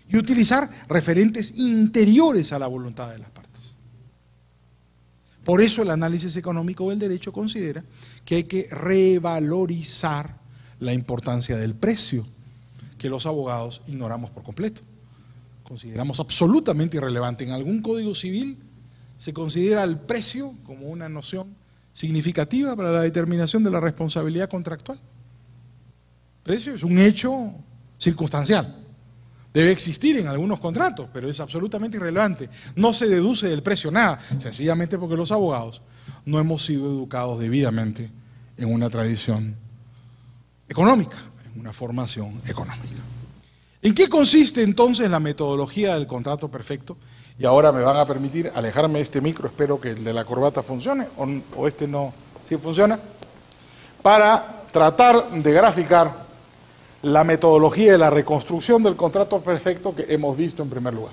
y utilizar referentes interiores a la voluntad de las partes. Por eso el análisis económico del derecho considera que hay que revalorizar la importancia del precio, que los abogados ignoramos por completo. Consideramos absolutamente irrelevante. En algún código civil se considera el precio como una noción significativa para la determinación de la responsabilidad contractual. Precio es un hecho circunstancial. Debe existir en algunos contratos, pero es absolutamente irrelevante. No se deduce del precio nada, sencillamente porque los abogados no hemos sido educados debidamente en una tradición económica, en una formación económica. ¿En qué consiste entonces la metodología del contrato perfecto? Y ahora me van a permitir alejarme de este micro, espero que el de la corbata funcione, o, este no, si funciona, para tratar de graficar la metodología de la reconstrucción del contrato perfecto que hemos visto en primer lugar.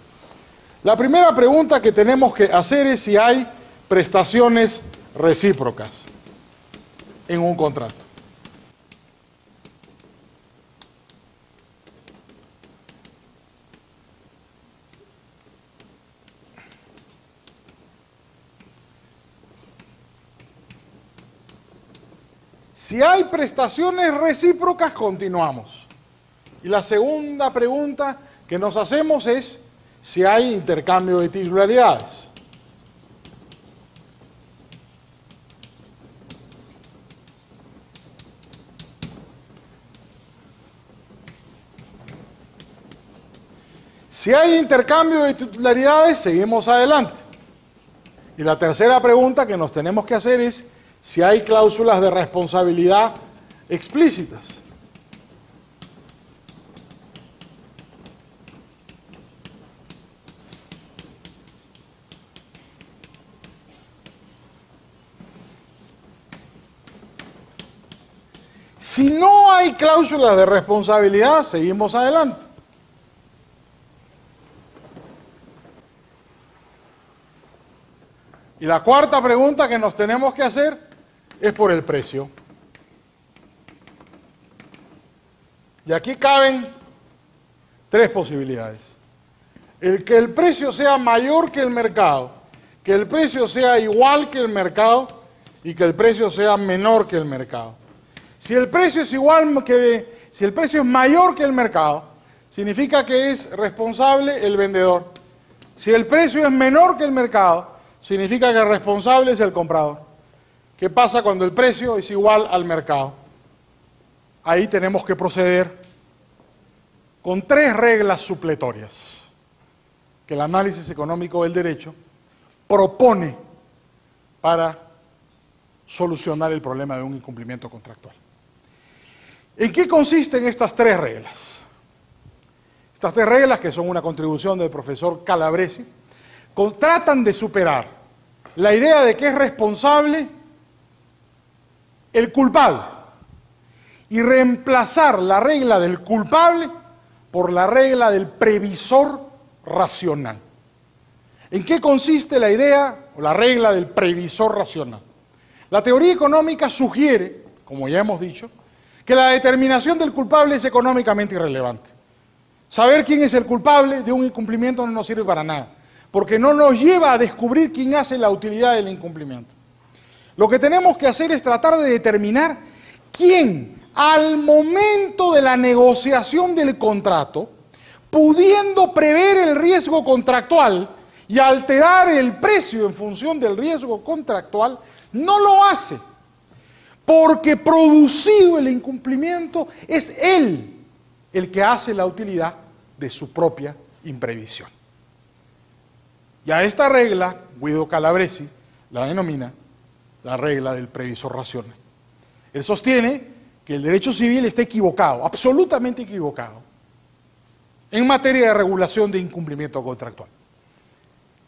La primera pregunta que tenemos que hacer es si hay prestaciones recíprocas en un contrato. Si hay prestaciones recíprocas, continuamos. Y la segunda pregunta que nos hacemos es si hay intercambio de titularidades. Si hay intercambio de titularidades, seguimos adelante. Y la tercera pregunta que nos tenemos que hacer es si hay cláusulas de responsabilidad explícitas. Si no hay cláusulas de responsabilidad, seguimos adelante. Y la cuarta pregunta que nos tenemos que hacer es por el precio. Y aquí caben tres posibilidades. El que el precio sea mayor que el mercado, que el precio sea igual que el mercado y que el precio sea menor que el mercado. Si el precio es igual que si el precio es mayor que el mercado, significa que es responsable el vendedor. Si el precio es menor que el mercado, significa que el responsable es el comprador. ¿Qué pasa cuando el precio es igual al mercado? Ahí tenemos que proceder con tres reglas supletorias que el análisis económico del derecho propone para solucionar el problema de un incumplimiento contractual. ¿En qué consisten estas tres reglas? Estas tres reglas, que son una contribución del profesor Calabresi, tratan de superar la idea de que es responsable el culpable y reemplazar la regla del culpable por la regla del previsor racional. ¿En qué consiste la idea o la regla del previsor racional? La teoría económica sugiere, como ya hemos dicho, que la determinación del culpable es económicamente irrelevante. Saber quién es el culpable de un incumplimiento no nos sirve para nada, porque no nos lleva a descubrir quién hace la utilidad del incumplimiento. Lo que tenemos que hacer es tratar de determinar quién, al momento de la negociación del contrato, pudiendo prever el riesgo contractual y alterar el precio en función del riesgo contractual, no lo hace. Porque producido el incumplimiento, es él el que hace la utilidad de su propia imprevisión. Y a esta regla, Guido Calabresi la denomina la regla del previsor racional. Él sostiene que el derecho civil está equivocado, absolutamente equivocado, en materia de regulación de incumplimiento contractual.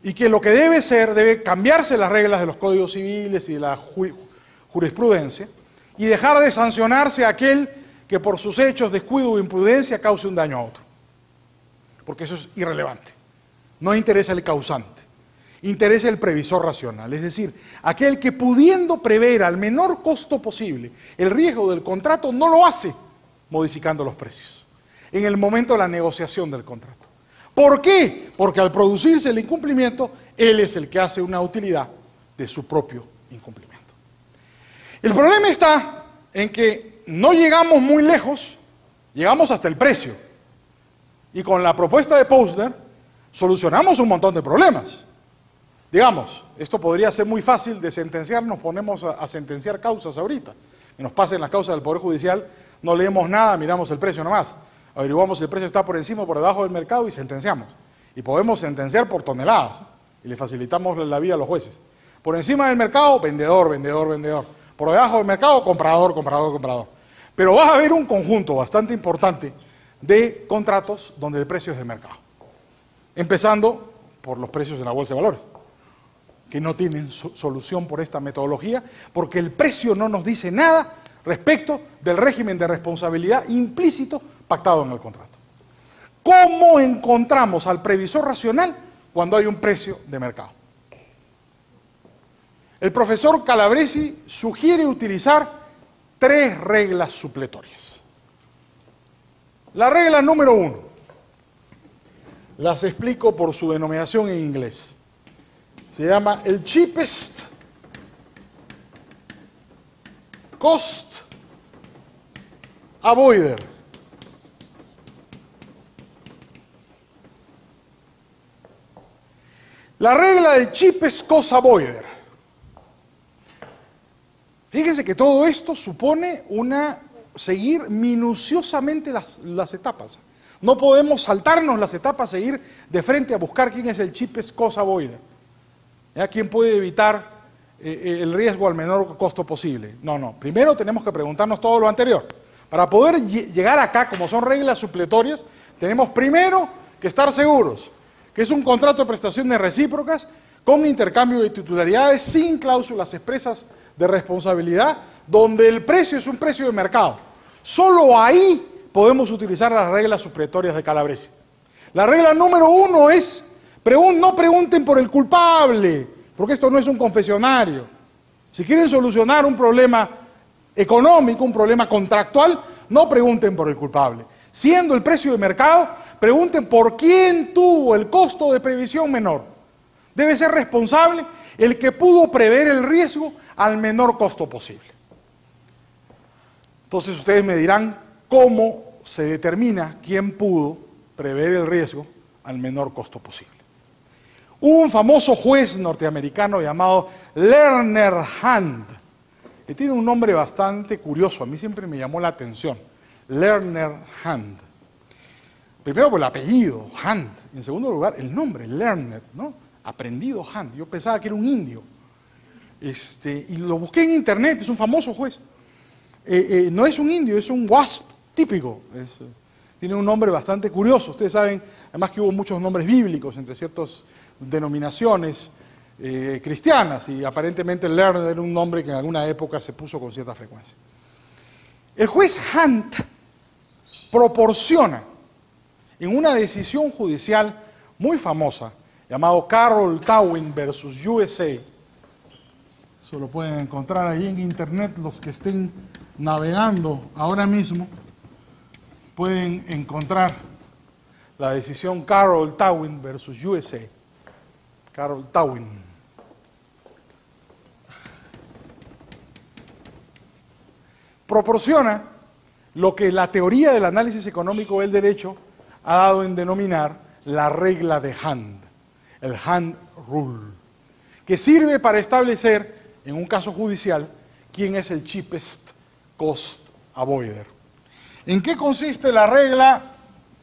y que lo que debe ser, debe cambiarse las reglas de los códigos civiles y de la jurisprudencia y dejar de sancionarse a aquel que por sus hechos, descuido o imprudencia cause un daño a otro. Porque eso es irrelevante. No interesa el causante, interesa el previsor racional, es decir, aquel que pudiendo prever al menor costo posible el riesgo del contrato no lo hace modificando los precios en el momento de la negociación del contrato. ¿Por qué? Porque al producirse el incumplimiento, él es el que hace una utilidad de su propio incumplimiento. El problema está en que no llegamos muy lejos, llegamos hasta el precio. Y con la propuesta de Posner solucionamos un montón de problemas. Digamos, esto podría ser muy fácil de sentenciar, nos ponemos a, sentenciar causas ahorita. Que nos pasen las causas del Poder Judicial, no leemos nada, miramos el precio nomás averiguamos si el precio está por encima o por debajo del mercado y sentenciamos. Y podemos sentenciar por toneladas y le facilitamos la vida a los jueces. Por encima del mercado, vendedor, vendedor, vendedor. Por debajo del mercado, comprador, comprador, comprador. Pero vas a ver un conjunto bastante importante de contratos donde el precio es de mercado. Empezando por los precios en la bolsa de valores, que no tienen solución por esta metodología, porque el precio no nos dice nada respecto del régimen de responsabilidad implícito pactado en el contrato. ¿Cómo encontramos al previsor racional cuando hay un precio de mercado? El profesor Calabresi sugiere utilizar tres reglas supletorias. La regla número uno, las explico por su denominación en inglés. Se llama el cheapest cost avoider. La regla de chip es cosa Boyer. Fíjense que todo esto supone una seguir minuciosamente las, etapas. No podemos saltarnos las etapas, seguir de frente a buscar quién es el chip es cosa Boyer. ¿Quién puede evitar eh, eh, el riesgo al menor costo posible? No, no. Primero tenemos que preguntarnos todo lo anterior. Para poder llegar acá, como son reglas supletorias, tenemos primero que estar seguros que es un contrato de prestaciones recíprocas con intercambio de titularidades sin cláusulas expresas de responsabilidad, donde el precio es un precio de mercado. Solo ahí podemos utilizar las reglas supletorias de Calabrese. La regla número uno es, no pregunten por el culpable, porque esto no es un confesionario. Si quieren solucionar un problema económico, un problema contractual, no pregunten por el culpable. Siendo el precio de mercado, Pregunten por quién tuvo el costo de previsión menor. Debe ser responsable el que pudo prever el riesgo al menor costo posible. Entonces ustedes me dirán cómo se determina quién pudo prever el riesgo al menor costo posible. Hubo un famoso juez norteamericano llamado Lerner Hand, que tiene un nombre bastante curioso, a mí siempre me llamó la atención, Lerner Hand. Primero por el apellido, Hunt. Y en segundo lugar, el nombre, Lerner, ¿no? Aprendido Hunt. Yo pensaba que era un indio. Este, y lo busqué en internet, es un famoso juez. Eh, eh, no es un indio, es un wasp típico. tiene un nombre bastante curioso. Ustedes saben, además que hubo muchos nombres bíblicos entre ciertas denominaciones eh, cristianas y aparentemente Lerner era un nombre que en alguna época se puso con cierta frecuencia. El juez Hunt proporciona en una decisión judicial muy famosa, llamado Carroll Tawin versus USA. Eso lo pueden encontrar ahí en internet los que estén navegando ahora mismo. Pueden encontrar la decisión Carroll Tawin versus USA. Carroll Tawin. Proporciona lo que la teoría del análisis económico del derecho ha dado en denominar la regla de Hand, el Hand Rule, que sirve para establecer, en un caso judicial, quién es el cheapest cost avoider. ¿En qué consiste la regla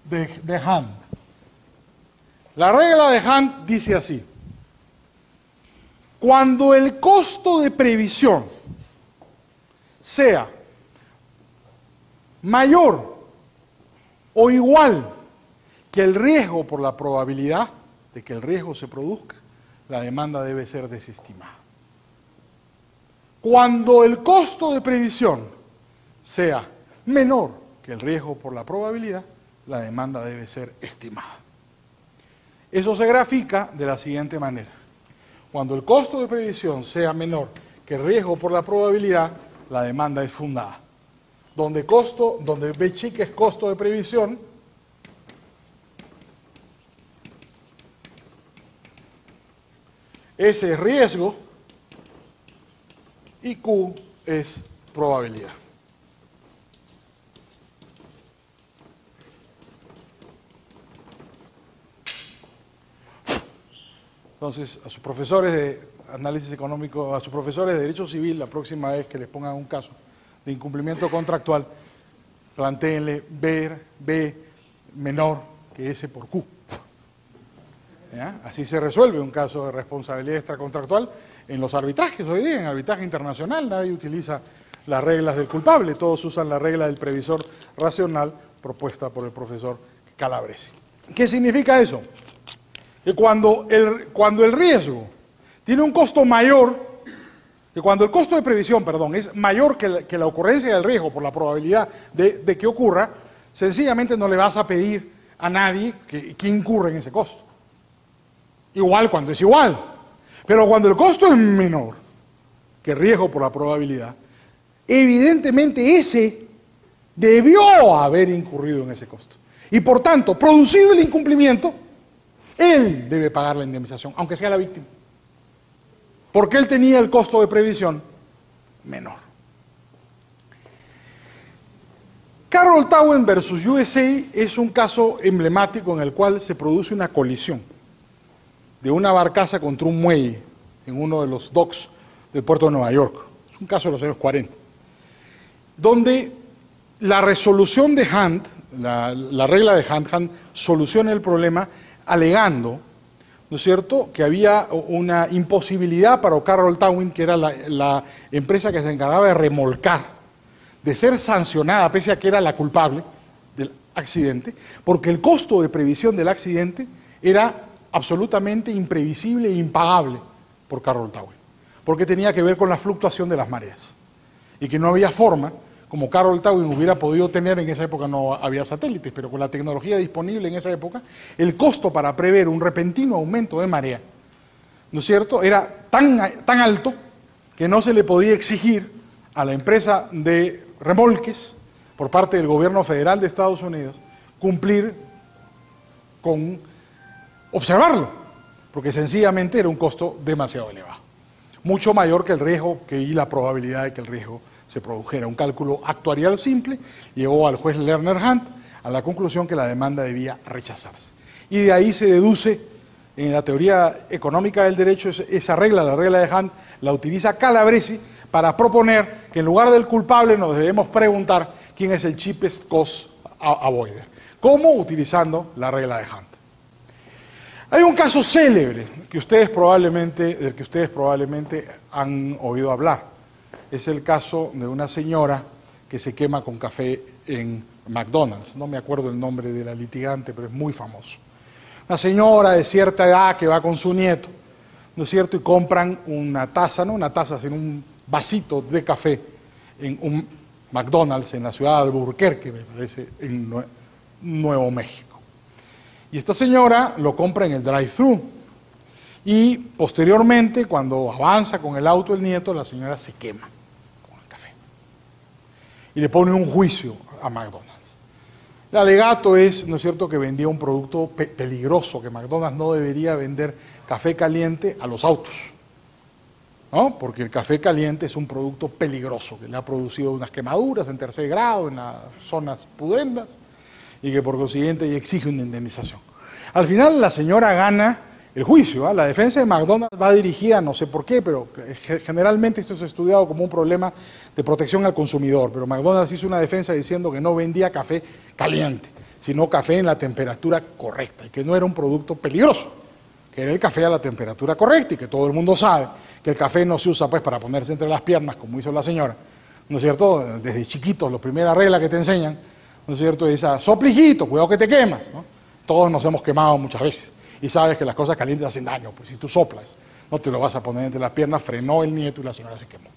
de, de Hand? La regla de Hand dice así, cuando el costo de previsión sea mayor o igual que el riesgo por la probabilidad de que el riesgo se produzca, la demanda debe ser desestimada. Cuando el costo de previsión sea menor que el riesgo por la probabilidad, la demanda debe ser estimada. Eso se grafica de la siguiente manera. Cuando el costo de previsión sea menor que el riesgo por la probabilidad, la demanda es fundada. Donde, costo, donde B chica es costo de previsión, ese es riesgo y Q es probabilidad. Entonces, a sus profesores de análisis económico, a sus profesores de derecho civil, la próxima vez que les pongan un caso de incumplimiento contractual, planteenle B, B menor que S por Q. Así se resuelve un caso de responsabilidad extracontractual en los arbitrajes hoy día, en arbitraje internacional, nadie utiliza las reglas del culpable, todos usan la regla del previsor racional propuesta por el profesor Calabresi. ¿Qué significa eso? Que cuando el, cuando el riesgo tiene un costo mayor, que cuando el costo de previsión, perdón, es mayor que la, ocurrencia del riesgo por la probabilidad de, que ocurra, sencillamente no le vas a pedir a nadie que, que incurra en ese costo. Igual cuando es igual. Pero cuando el costo es menor que el riesgo por la probabilidad, evidentemente ese debió haber incurrido en ese costo. Y por tanto, producido el incumplimiento, él debe pagar la indemnización, aunque sea la víctima. Porque él tenía el costo de previsión menor. Carroll Towen versus USA es un caso emblemático en el cual se produce una colisión de una barcaza contra un muelle en uno de los docks del puerto de Nueva York. Es un caso de los años 40. Donde la resolución de Hunt, la, regla de Hunt, Hunt soluciona el problema alegando, ¿no es cierto?, que había una imposibilidad para Carroll Towing, que era la, empresa que se encargaba de remolcar, de ser sancionada, pese a que era la culpable del accidente, porque el costo de previsión del accidente era absolutamente imprevisible e impagable por Carroll Towing, porque tenía que ver con la fluctuación de las mareas, y que no había forma como Carol Towing hubiera podido tener, en esa época no había satélites, pero con la tecnología disponible en esa época, el costo para prever un repentino aumento de marea, ¿no es cierto?, era tan, tan alto que no se le podía exigir a la empresa de remolques por parte del gobierno federal de Estados Unidos cumplir con observarlo, porque sencillamente era un costo demasiado elevado, mucho mayor que el riesgo que y la probabilidad de que el riesgo se produjera. Un cálculo actuarial simple llevó al juez Lerner Hunt a la conclusión que la demanda debía rechazarse. Y de ahí se deduce, en la teoría económica del derecho, esa regla, la regla de Hunt, la utiliza Calabresi para proponer que en lugar del culpable nos debemos preguntar quién es el cheapest cost avoider. ¿Cómo? Utilizando la regla de Hunt. Hay un caso célebre que ustedes probablemente, del que ustedes probablemente han oído hablar es el caso de una señora que se quema con café en McDonald's. No me acuerdo el nombre de la litigante, pero es muy famoso. Una señora de cierta edad que va con su nieto, ¿no es cierto? Y compran una taza, no una taza, sino un vasito de café en un McDonald's en la ciudad de Albuquerque, me parece, en Nuevo México. Y esta señora lo compra en el drive-thru. Y posteriormente, cuando avanza con el auto el nieto, la señora se quema y le pone un juicio a McDonald's. El alegato es, ¿no es cierto?, que vendía un producto peligroso, que McDonald's no debería vender café caliente a los autos, ¿no? Porque el café caliente es un producto peligroso, que le ha producido unas quemaduras en tercer grado en las zonas pudendas y que por consiguiente exige una indemnización. Al final la señora gana el juicio. ¿ah? La defensa de McDonald's va dirigida, no sé por qué, pero generalmente esto es estudiado como un problema de protección al consumidor. Pero McDonald's hizo una defensa diciendo que no vendía café caliente, sino café en la temperatura correcta y que no era un producto peligroso, que era el café a la temperatura correcta y que todo el mundo sabe que el café no se usa pues para ponerse entre las piernas, como hizo la señora. ¿No es cierto? Desde chiquitos, la primera regla que te enseñan, ¿no es cierto? Es a soplijito, cuidado que te quemas. Todos nos hemos quemado muchas veces. Y sabes que las cosas calientes hacen daño, pues si tú soplas, no te lo vas a poner entre las piernas, frenó el nieto y la señora se quemó.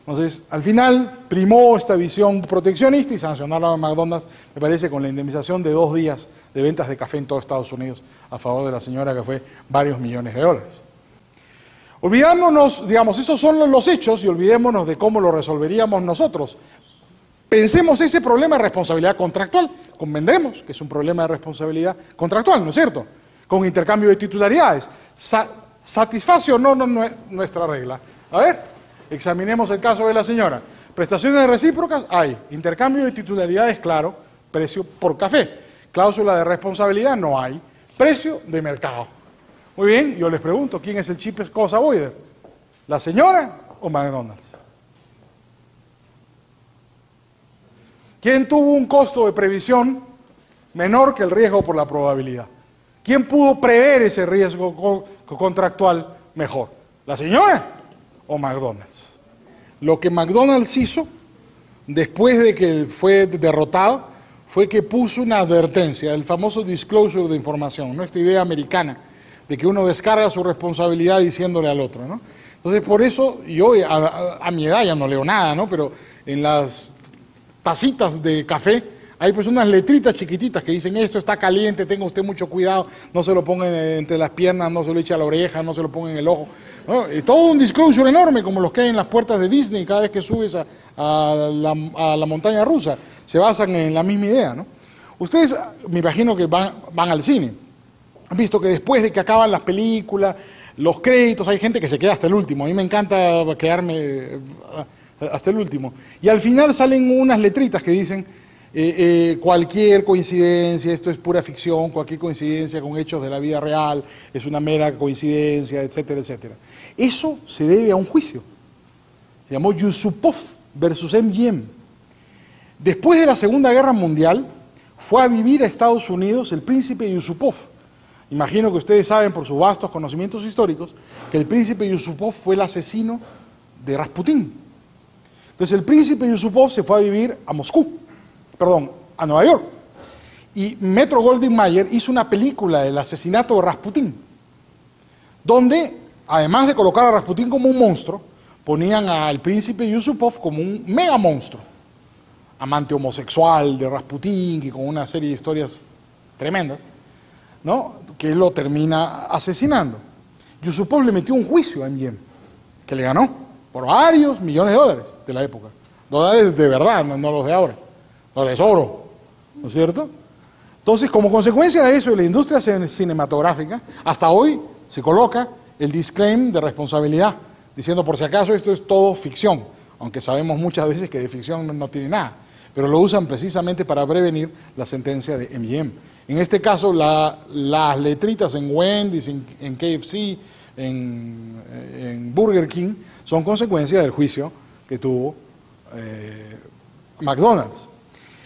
Entonces, al final primó esta visión proteccionista y sancionaron a McDonald's, me parece, con la indemnización de dos días de ventas de café en todo Estados Unidos a favor de la señora que fue varios millones de dólares. Olvidémonos, digamos, esos son los hechos y olvidémonos de cómo lo resolveríamos nosotros. Pensemos ese problema de responsabilidad contractual, convendremos que es un problema de responsabilidad contractual, ¿no es cierto? Con intercambio de titularidades. ¿Satisface o no, no nuestra regla? A ver, examinemos el caso de la señora. Prestaciones recíprocas hay, intercambio de titularidades, claro, precio por café. Cláusula de responsabilidad no hay, precio de mercado. Muy bien, yo les pregunto, ¿quién es el chip cosa Boider? ¿La señora o McDonald's? ¿Quién tuvo un costo de previsión menor que el riesgo por la probabilidad? ¿Quién pudo prever ese riesgo contractual mejor? ¿La señora o McDonald's? Lo que McDonald's hizo después de que fue derrotado fue que puso una advertencia, el famoso disclosure de información, ¿no? esta idea americana de que uno descarga su responsabilidad diciéndole al otro. ¿no? Entonces, por eso yo a, mi edad ya no leo nada, ¿no? pero en las tacitas de café hay pues unas letritas chiquititas que dicen esto está caliente, tenga usted mucho cuidado, no se lo ponga entre las piernas, no se lo eche a la oreja, no se lo ponga en el ojo. Todo un disclosure enorme como los que hay en las puertas de Disney cada vez que subes a, la, a la montaña rusa. Se basan en la misma idea. ¿no? Ustedes me imagino que van, van al cine han visto que después de que acaban las películas, los créditos, hay gente que se queda hasta el último. A mí me encanta quedarme eh, hasta el último. Y al final salen unas letritas que dicen eh, eh, cualquier coincidencia, esto es pura ficción, cualquier coincidencia con hechos de la vida real es una mera coincidencia, etcétera, etcétera. Eso se debe a un juicio. Se llamó Yusupov versus MGM. Después de la Segunda Guerra Mundial, fue a vivir a Estados Unidos el príncipe Yusupov Imagino que ustedes saben por sus vastos conocimientos históricos que el príncipe Yusupov fue el asesino de Rasputín. Entonces el príncipe Yusupov se fue a vivir a Moscú, perdón, a Nueva York. Y Metro Goldwyn Mayer hizo una película del asesinato de Rasputín, donde, además de colocar a Rasputín como un monstruo, ponían al príncipe Yusupov como un mega monstruo, amante homosexual de Rasputín y con una serie de historias tremendas. ¿no? que lo termina asesinando. Yusupov le metió un juicio a MGM, que le ganó por varios millones de dólares de la época. Dólares de verdad, no, los de ahora. Dólares oro, ¿no es cierto? Entonces, como consecuencia de eso, la industria cinematográfica, hasta hoy se coloca el disclaim de responsabilidad, diciendo por si acaso esto es todo ficción, aunque sabemos muchas veces que de ficción no tiene nada, pero lo usan precisamente para prevenir la sentencia de MGM. En este caso, las letritas en Wendy's, en, KFC, en, Burger King, son consecuencia del juicio que tuvo eh, McDonald's.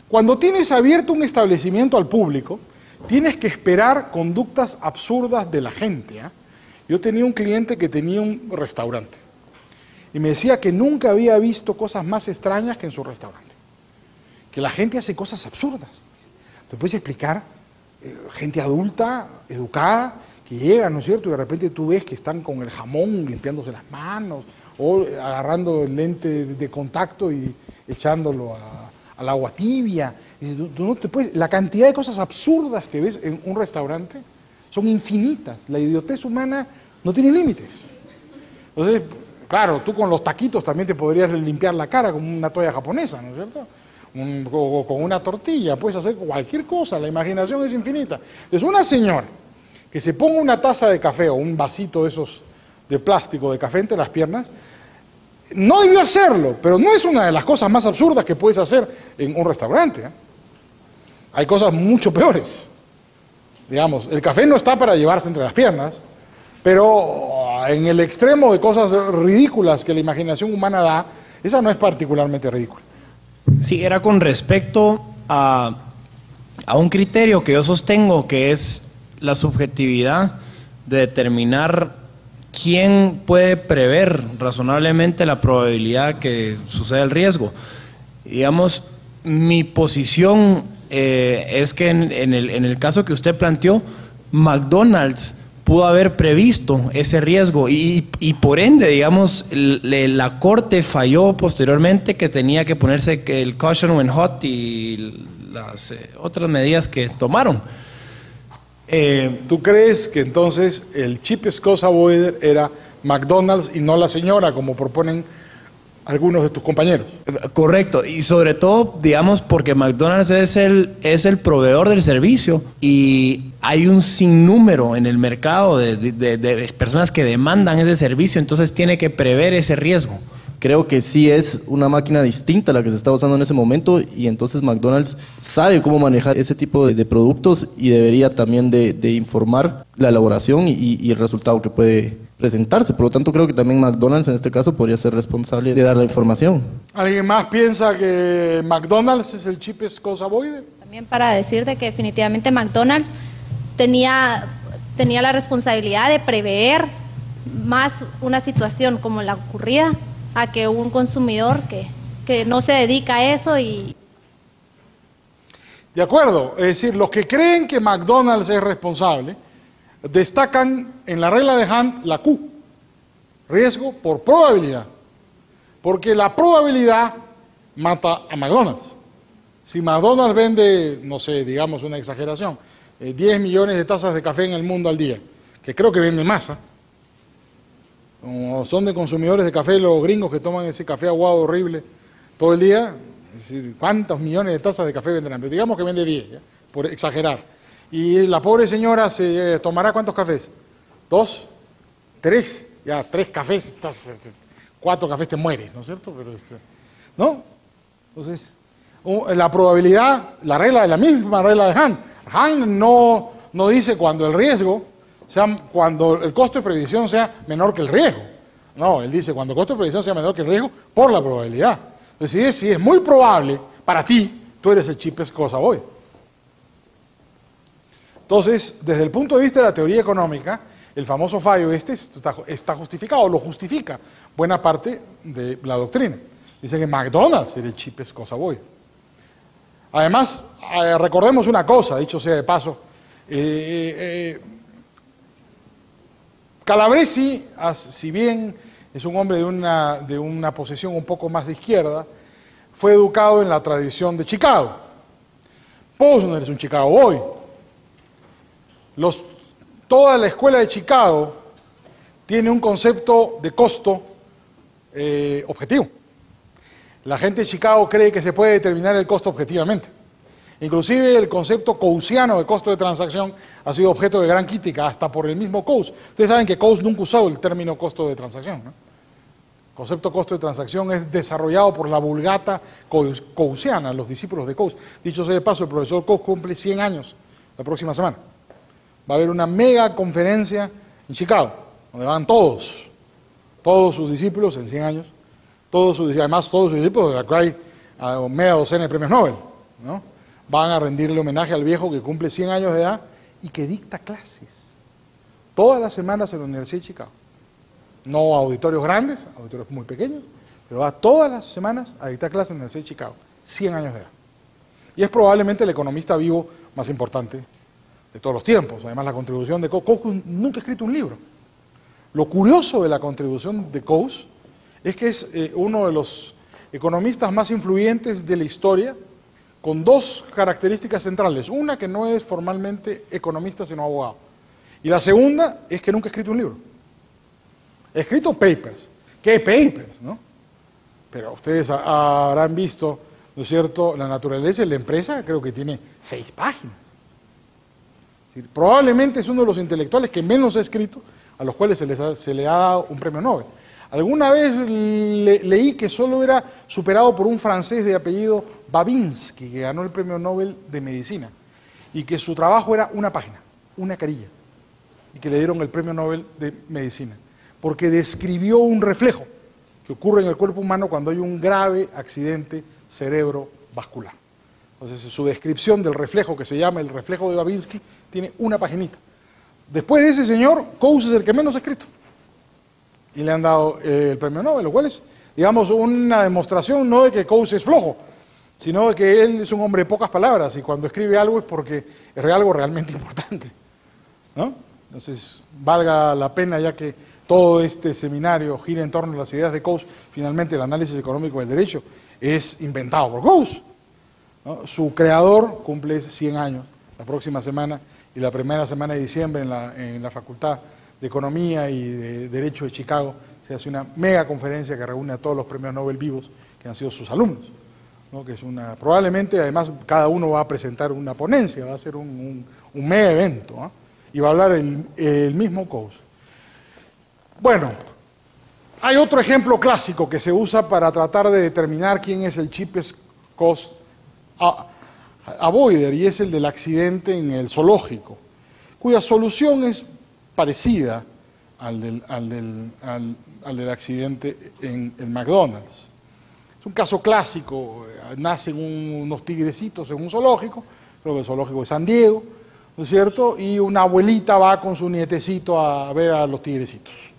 Cuando tienes abierto un establecimiento al público, tienes que esperar conductas absurdas de la gente. ¿ah? Yo tenía un cliente que tenía un restaurante y me decía que nunca había visto cosas más extrañas que en su restaurante. Que la gente hace cosas absurdas. ¿Te puedes explicar? Eh, gente adulta, educada, que llega, ¿no es cierto? Y de repente tú ves que están con el jamón limpiándose las manos o agarrando el lente de contacto y echándolo al agua tibia. la cantidad de cosas absurdas que ves en un restaurante son infinitas. La idiotez humana no tiene límites. Entonces, claro, tú con los taquitos también te podrías limpiar la cara con una toalla japonesa, ¿no es cierto? o con una tortilla, puedes hacer cualquier cosa, la imaginación es infinita. Entonces, una señora que se ponga una taza de café o un vasito de esos de plástico de café entre las piernas, no debió hacerlo, pero no es una de las cosas más absurdas que puedes hacer en un restaurante. ¿eh? Hay cosas mucho peores. Digamos, el café no está para llevarse entre las piernas, pero en el extremo de cosas ridículas que la imaginación humana da, esa no es particularmente ridícula. Sí, era con respecto a, un criterio que yo sostengo que es la subjetividad de determinar quién puede prever razonablemente la probabilidad que suceda el riesgo. Digamos, mi posición eh, es que en, el, caso que usted planteó, McDonald's pudo haber previsto ese riesgo y, y por ende, digamos, le, la corte falló posteriormente que tenía que ponerse el caution when hot y las eh, otras medidas que tomaron. Eh, ¿Tú crees que entonces el cheapest cost avoider era McDonald's y no la señora, como proponen algunos de tus compañeros. Correcto, y sobre todo, digamos, porque McDonald's es el, es el proveedor del servicio y hay un sinnúmero en el mercado de, personas que demandan ese servicio, entonces tiene que prever ese riesgo. Creo que sí es una máquina distinta la que se está usando en ese momento y entonces McDonald's sabe cómo manejar ese tipo de, productos y debería también de, informar la elaboración y el resultado que puede presentarse. Por lo tanto, creo que también McDonald's en este caso podría ser responsable de dar la información. ¿Alguien más piensa que McDonald's es el cheapest cosa avoide? También para decir de que definitivamente McDonald's tenía, tenía la responsabilidad de prever más una situación como la ocurrida a que un consumidor que, que no se dedica a eso y... De acuerdo, es decir, los que creen que McDonald's es responsable, destacan en la regla de Hunt la Q, riesgo por probabilidad, porque la probabilidad mata a McDonald's. Si McDonald's vende, no sé, digamos una exageración, 10 eh, millones de tazas de café en el mundo al día, que creo que vende masa, como son de consumidores de café los gringos que toman ese café aguado horrible todo el día, es decir, ¿cuántos millones de tazas de café venderán? digamos que vende 10, por exagerar. Y la pobre señora se eh, tomará cuántos cafés? ¿Dos? ¿Tres? Ya, tres cafés, este, cuatro cafés te mueres, ¿no es cierto? Pero este, ¿No? Entonces, la probabilidad, la regla es la misma regla de Han. Han no, no dice cuando el riesgo, sea, cuando el costo de previsión sea menor que el riesgo. No, él dice cuando el costo de previsión sea menor que el riesgo por la probabilidad. Entonces, si es, muy probable para ti, tú eres el cheapest cosa hoy. Entonces, desde el punto de vista de la teoría económica, el famoso fallo este está, justificado, lo justifica buena parte de la doctrina. Dice que McDonald's era el cheapest cosa voy. Además, eh, recordemos una cosa, dicho sea de paso, eh, eh, Calabresi, si bien es un hombre de una, de una posición un poco más de izquierda, fue educado en la tradición de Chicago. Posner es un Chicago Boy, toda la escuela de Chicago tiene un concepto de costo eh, objetivo. La gente de Chicago cree que se puede determinar el costo objetivamente. Inclusive el concepto Coasiano de costo de transacción ha sido objeto de gran crítica, hasta por el mismo Coase. Ustedes saben que Coase nunca usó el término costo de transacción. El concepto costo de transacción es desarrollado por la vulgata Coasiana, los discípulos de Coase. Dicho sea de paso, el profesor Coase cumple 100 años la próxima semana va a haber una mega conferencia en Chicago, donde van todos, todos sus discípulos en 100 años, todos sus, además todos sus discípulos, de la cual hay media docena de premios Nobel, ¿no? Van a rendirle homenaje al viejo que cumple 100 años de edad y que dicta clases todas las semanas en la Universidad de Chicago. No auditorios grandes, auditorios muy pequeños, pero va todas las semanas a dictar clases en la Universidad de Chicago, 100 años de edad. Y es probablemente el economista vivo más importante de todos los tiempos. Además, la contribución de Coase, nunca ha escrito un libro. Lo curioso de la contribución de Coase es que es eh, uno de los economistas más influyentes de la historia, con dos características centrales. Una, que no es formalmente economista, sino abogado. Y la segunda es que nunca ha escrito un libro. Ha escrito papers. ¿Qué papers? ¿no? Pero ustedes habrán visto, ¿no es cierto?, la naturaleza de la empresa, creo que tiene seis páginas. Probablemente es uno de los intelectuales que menos ha escrito, a los cuales se, le ha dado un premio Nobel. Alguna vez leí que solo era superado por un francés de apellido Babinski, que ganó el premio Nobel de Medicina, y que su trabajo era una página, una carilla, y que le dieron el premio Nobel de Medicina, porque describió un reflejo que ocurre en el cuerpo humano cuando hay un grave accidente cerebrovascular. Entonces, su descripción del reflejo, que se llama el reflejo de Babinski, tiene una paginita. Después de ese señor, Coase es el que menos ha escrito. Y le han dado eh, el premio Nobel, lo cual es, digamos, una demostración no de que Coase es flojo, sino de que él es un hombre de pocas palabras y cuando escribe algo es porque es algo realmente importante. ¿no? Entonces, valga la pena ya que todo este seminario gira en torno a las ideas de Coase, finalmente el análisis económico del derecho es inventado por Coase. ¿no? Su creador cumple 100 años la próxima semana y la primera semana de diciembre en la, en la Facultad de Economía y de Derecho de Chicago se hace una mega conferencia que reúne a todos los premios Nobel vivos que han sido sus alumnos. ¿no? que es una, probablemente además cada uno va a presentar una ponencia, va a ser un, un, mega evento ¿no? y va a hablar el, el mismo Coase. Bueno, hay otro ejemplo clásico que se usa para tratar de determinar quién es el cheapest cost avoider y es el del accidente en el zoológico, cuya solución es parecida al del, al del, al, del accidente en el McDonald's. Es un caso clásico, nacen un, unos tigrecitos en un zoológico, creo que el zoológico de San Diego, ¿no es cierto? Y una abuelita va con su nietecito a ver a los tigrecitos.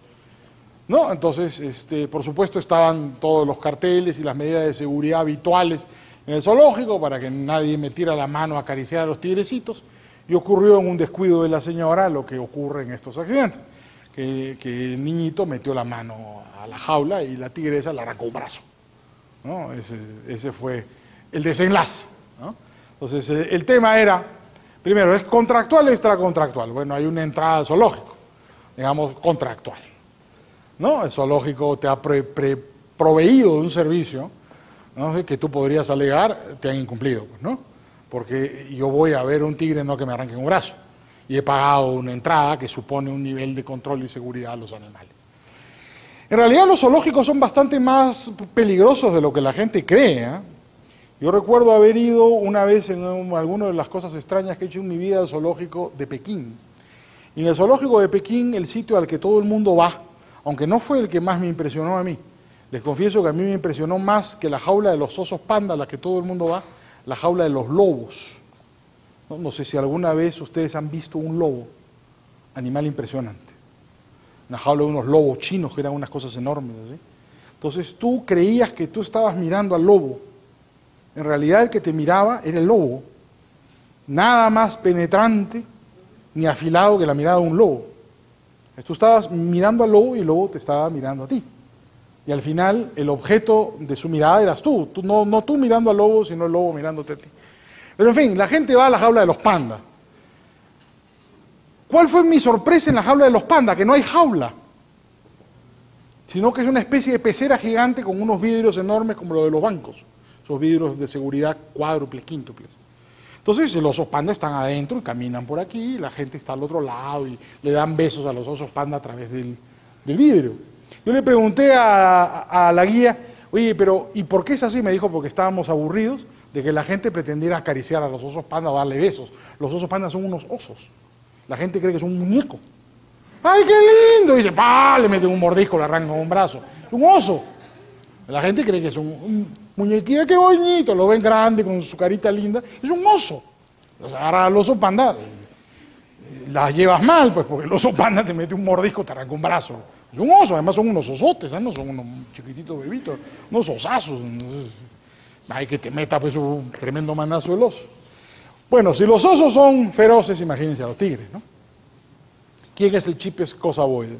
¿No? Entonces, este, por supuesto, estaban todos los carteles y las medidas de seguridad habituales en el zoológico para que nadie metiera la mano a acariciar a los tigrecitos. Y ocurrió en un descuido de la señora lo que ocurre en estos accidentes, que, el niñito metió la mano a la jaula y la tigresa le arrancó un brazo. ¿no? Ese, fue el desenlace. Entonces, el, el, tema era, primero, ¿es contractual o extracontractual? Bueno, hay una entrada zoológico, digamos, contractual. ¿no? El zoológico te ha pre, proveído de un servicio ¿no? que tú podrías alegar te han incumplido, pues, ¿no? Porque yo voy a ver un tigre no que me arranquen un brazo y he pagado una entrada que supone un nivel de control y seguridad a los animales. En realidad los zoológicos son bastante más peligrosos de lo que la gente cree. ¿eh? Yo recuerdo haber ido una vez en un, alguna de las cosas extrañas que he hecho en mi vida al zoológico de Pekín. Y en el zoológico de Pekín, el sitio al que todo el mundo va, aunque no fue el que más me impresionó a mí. Les confieso que a mí me impresionó más que la jaula de los osos panda, a la que todo el mundo va, la jaula de los lobos. No, no sé si alguna vez ustedes han visto un lobo, animal impresionante. Una jaula de unos lobos chinos que eran unas cosas enormes. ¿sí? Entonces tú creías que tú estabas mirando al lobo. En realidad el que te miraba era el lobo. Nada más penetrante ni afilado que la mirada de un lobo. Tú estabas mirando al lobo y el lobo te estaba mirando a ti. Y al final el objeto de su mirada eras tú, tú no, no, tú mirando al lobo, sino el lobo mirándote a ti. Pero en fin, la gente va a la jaula de los pandas. ¿Cuál fue mi sorpresa en la jaula de los pandas? Que no hay jaula, sino que es una especie de pecera gigante con unos vidrios enormes como los de los bancos, esos vidrios de seguridad cuádruples, quíntuples. Entonces los osos panda están adentro y caminan por aquí, y la gente está al otro lado y le dan besos a los osos panda a través del, del vidrio. Yo le pregunté a, la guía, oye, pero ¿y por qué es así? Me dijo, porque estábamos aburridos de que la gente pretendiera acariciar a los osos panda o darle besos. Los osos panda son unos osos. La gente cree que es un muñeco. ¡Ay, qué lindo! Dice, ¡pah! Le mete un mordisco, le arranca un brazo. Un oso. La gente cree que es un, un muñequito, qué bonito, lo ven grande con su carita linda. Es un oso. Ahora al oso panda las llevas mal, pues, porque el oso panda te mete un mordisco, te arranca un brazo. Es un oso, además son unos osotes, ¿eh? no son unos chiquititos bebitos, unos osazos. Hay que te meta pues un tremendo manazo el oso. Bueno, si los osos son feroces, imagínense a los tigres, ¿no? ¿Quién es el chipes cosa boide?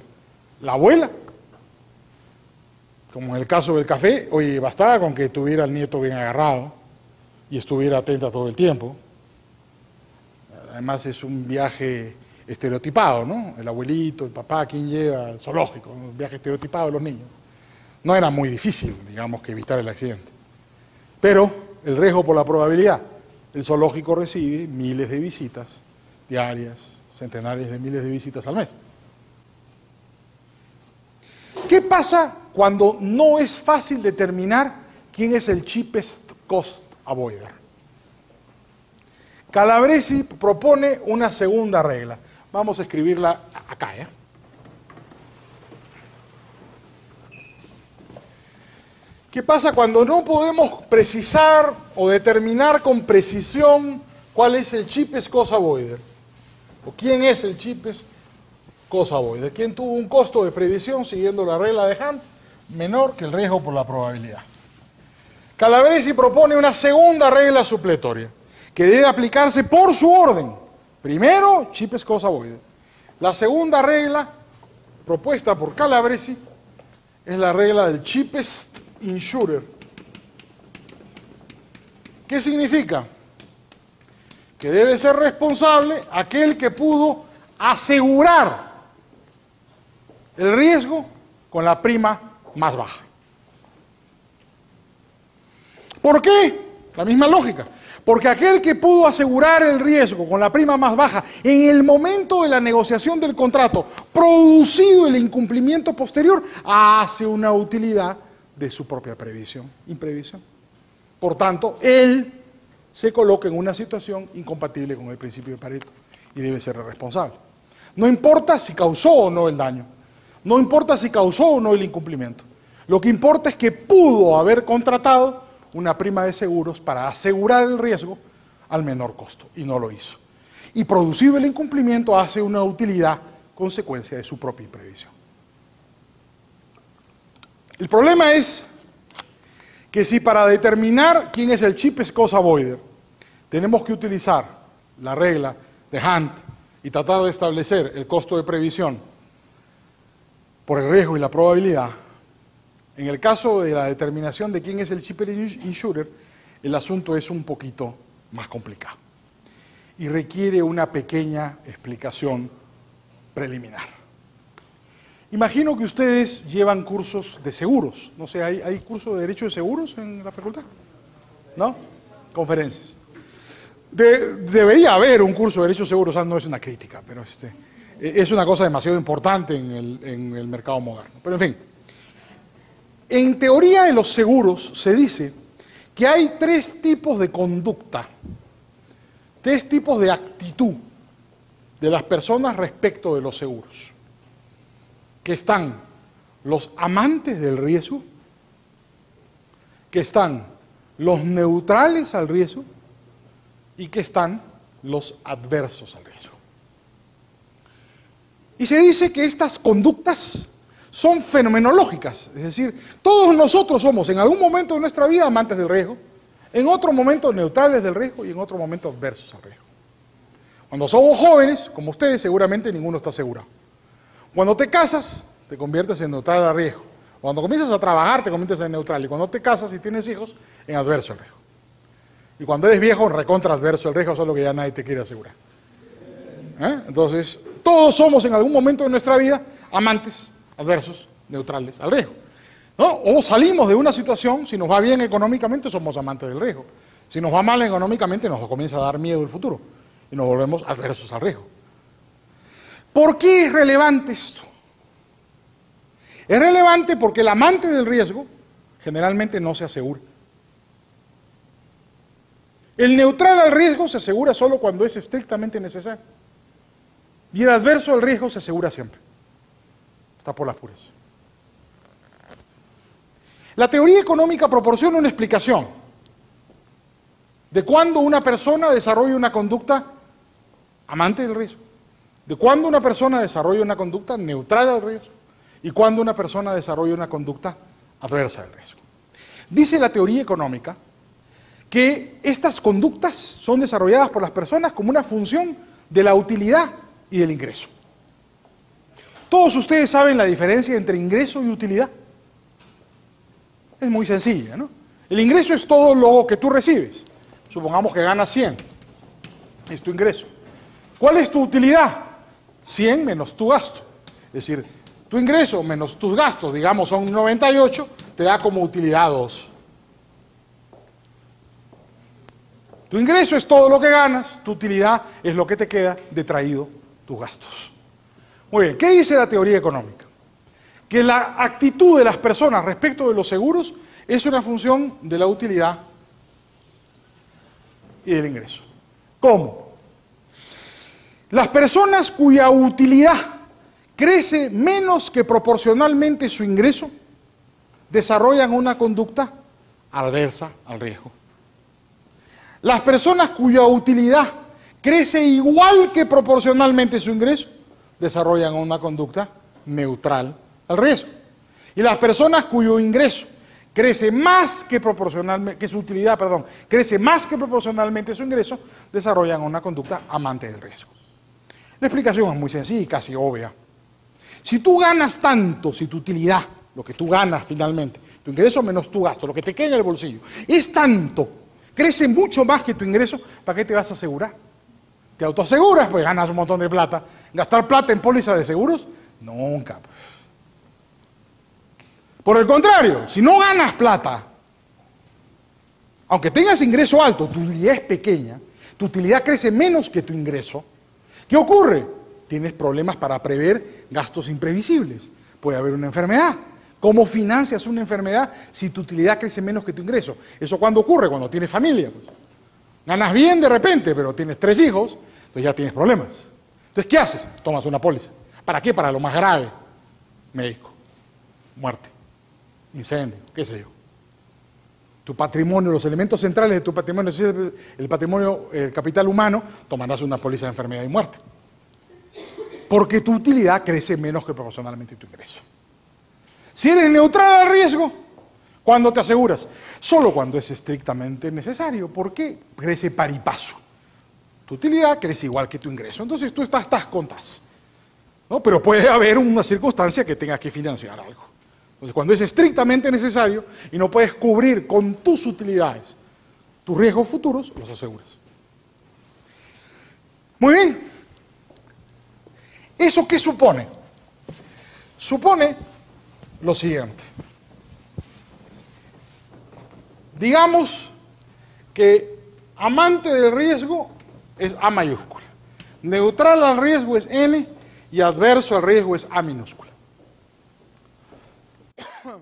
¿La abuela? Como en el caso del café, oye, bastaba con que tuviera el nieto bien agarrado y estuviera atenta todo el tiempo. Además es un viaje estereotipado, ¿no? El abuelito, el papá, quien lleva zoológico, un viaje estereotipado de los niños. No era muy difícil, digamos, que evitar el accidente. Pero el riesgo por la probabilidad, el zoológico recibe miles de visitas diarias, centenares de miles de visitas al mes. ¿Qué pasa cuando no es fácil determinar quién es el cheapest cost avoider? Calabresi propone una segunda regla. Vamos a escribirla acá. ¿eh? ¿Qué pasa cuando no podemos precisar o determinar con precisión cuál es el cheapest cost avoider? ¿O quién es el cheapest cost avoider? ¿Quién tuvo un costo de previsión siguiendo la regla de Hunt menor que el riesgo por la probabilidad? Calabresi propone una segunda regla supletoria que debe aplicarse por su orden. Primero, cheapest cost avoider. La segunda regla propuesta por Calabresi es la regla del cheapest insurer. ¿Qué significa? Que debe ser responsable aquel que pudo asegurar el riesgo con la prima más baja. ¿Por qué? La misma lógica. Porque aquel que pudo asegurar el riesgo con la prima más baja en el momento de la negociación del contrato, producido el incumplimiento posterior, hace una utilidad de su propia previsión, imprevisión. Por tanto, él se coloca en una situación incompatible con el principio de Pareto y debe ser responsable. No importa si causó o no el daño, no importa si causó o no el incumplimiento. Lo que importa es que pudo haber contratado una prima de seguros para asegurar el riesgo al menor costo y no lo hizo. Y producido el incumplimiento hace una utilidad consecuencia de su propia imprevisión. El problema es que si para determinar quién es el cheapest cost avoider tenemos que utilizar la regla de Hunt y tratar de establecer el costo de previsión por el riesgo y la probabilidad, en el caso de la determinación de quién es el cheaper insurer, el asunto es un poquito más complicado y requiere una pequeña explicación preliminar. Imagino que ustedes llevan cursos de seguros. No sé, ¿hay, hay curso de derecho de seguros en la facultad? ¿No? Conferencias. debería haber un curso de derecho de seguros, no es una crítica, pero este, es una cosa demasiado importante en el mercado moderno. Pero en fin, en teoría de los seguros se dice que hay tres tipos de conducta, tres tipos de actitud de las personas respecto de los seguros, que están los amantes del riesgo, que están los neutrales al riesgo y que están los adversos al riesgo. Y se dice que estas conductas son fenomenológicas, es decir, todos nosotros somos en algún momento de nuestra vida amantes del riesgo, en otro momento neutrales del riesgo y en otro momento adversos al riesgo. Cuando somos jóvenes, como ustedes, seguramente ninguno está asegurado. Cuando te casas, te conviertes en neutral al riesgo. Cuando comienzas a trabajar, te conviertes en neutral. Y cuando te casas y tienes hijos, en adverso al riesgo. Y cuando eres viejo, recontra adverso al riesgo, solo que ya nadie te quiere asegurar. ¿Eh? Entonces, todos somos en algún momento de nuestra vida amantes adversos, neutrales al riesgo. ¿no? O salimos de una situación, si nos va bien económicamente, somos amantes del riesgo. Si nos va mal económicamente, nos comienza a dar miedo el futuro y nos volvemos adversos al riesgo. ¿Por qué es relevante esto? Es relevante porque el amante del riesgo generalmente no se asegura. El neutral al riesgo se asegura solo cuando es estrictamente necesario. Y el adverso al riesgo se asegura siempre por las puras. La teoría económica proporciona una explicación de cuándo una persona desarrolla una conducta amante del riesgo, de cuándo una persona desarrolla una conducta neutral al riesgo y cuándo una persona desarrolla una conducta adversa al riesgo. Dice la teoría económica que estas conductas son desarrolladas por las personas como una función de la utilidad y del ingreso. Todos ustedes saben la diferencia entre ingreso y utilidad. Es muy sencilla, ¿no? El ingreso es todo lo que tú recibes. Supongamos que ganas 100. Es tu ingreso. ¿Cuál es tu utilidad? 100 menos tu gasto. Es decir, tu ingreso menos tus gastos, digamos, son 98, te da como utilidad 2. Tu ingreso es todo lo que ganas, tu utilidad es lo que te queda detraído tus gastos. Muy bien, ¿qué dice la teoría económica? Que la actitud de las personas respecto de los seguros es una función de la utilidad y del ingreso. ¿Cómo? Las personas cuya utilidad crece menos que proporcionalmente su ingreso desarrollan una conducta adversa al riesgo. Las personas cuya utilidad crece igual que proporcionalmente su ingreso desarrollan una conducta neutral al riesgo. Y las personas cuyo ingreso crece más que proporcionalmente, que su utilidad, perdón, crece más que proporcionalmente su ingreso, desarrollan una conducta amante del riesgo. La explicación es muy sencilla y casi obvia. Si tú ganas tanto, si tu utilidad, lo que tú ganas finalmente, tu ingreso menos tu gasto, lo que te queda en el bolsillo, es tanto, crece mucho más que tu ingreso, ¿para qué te vas a asegurar? ¿Te autoaseguras? Pues ganas un montón de plata. ¿Gastar plata en póliza de seguros? Nunca. Por el contrario, si no ganas plata, aunque tengas ingreso alto, tu utilidad es pequeña, tu utilidad crece menos que tu ingreso, ¿qué ocurre? Tienes problemas para prever gastos imprevisibles. Puede haber una enfermedad. ¿Cómo financias una enfermedad si tu utilidad crece menos que tu ingreso? ¿Eso cuándo ocurre? Cuando tienes familia. Ganas bien de repente, pero tienes tres hijos, entonces ya tienes problemas. Entonces, ¿qué haces? Tomas una póliza. ¿Para qué? Para lo más grave. Médico, muerte, incendio, qué sé yo. Tu patrimonio, los elementos centrales de tu patrimonio, si es el patrimonio, el capital humano, tomarás una póliza de enfermedad y muerte. Porque tu utilidad crece menos que proporcionalmente tu ingreso. Si eres neutral al riesgo, ¿cuándo te aseguras? Solo cuando es estrictamente necesario. ¿Por qué? Crece par y paso. Tu utilidad crece igual que tu ingreso. Entonces tú estás, estás contás. ¿no? Pero puede haber una circunstancia que tengas que financiar algo. Entonces, cuando es estrictamente necesario y no puedes cubrir con tus utilidades tus riesgos futuros, los aseguras. Muy bien. ¿Eso qué supone? Supone lo siguiente. Digamos que amante del riesgo es A mayúscula. Neutral al riesgo es N y adverso al riesgo es A minúscula.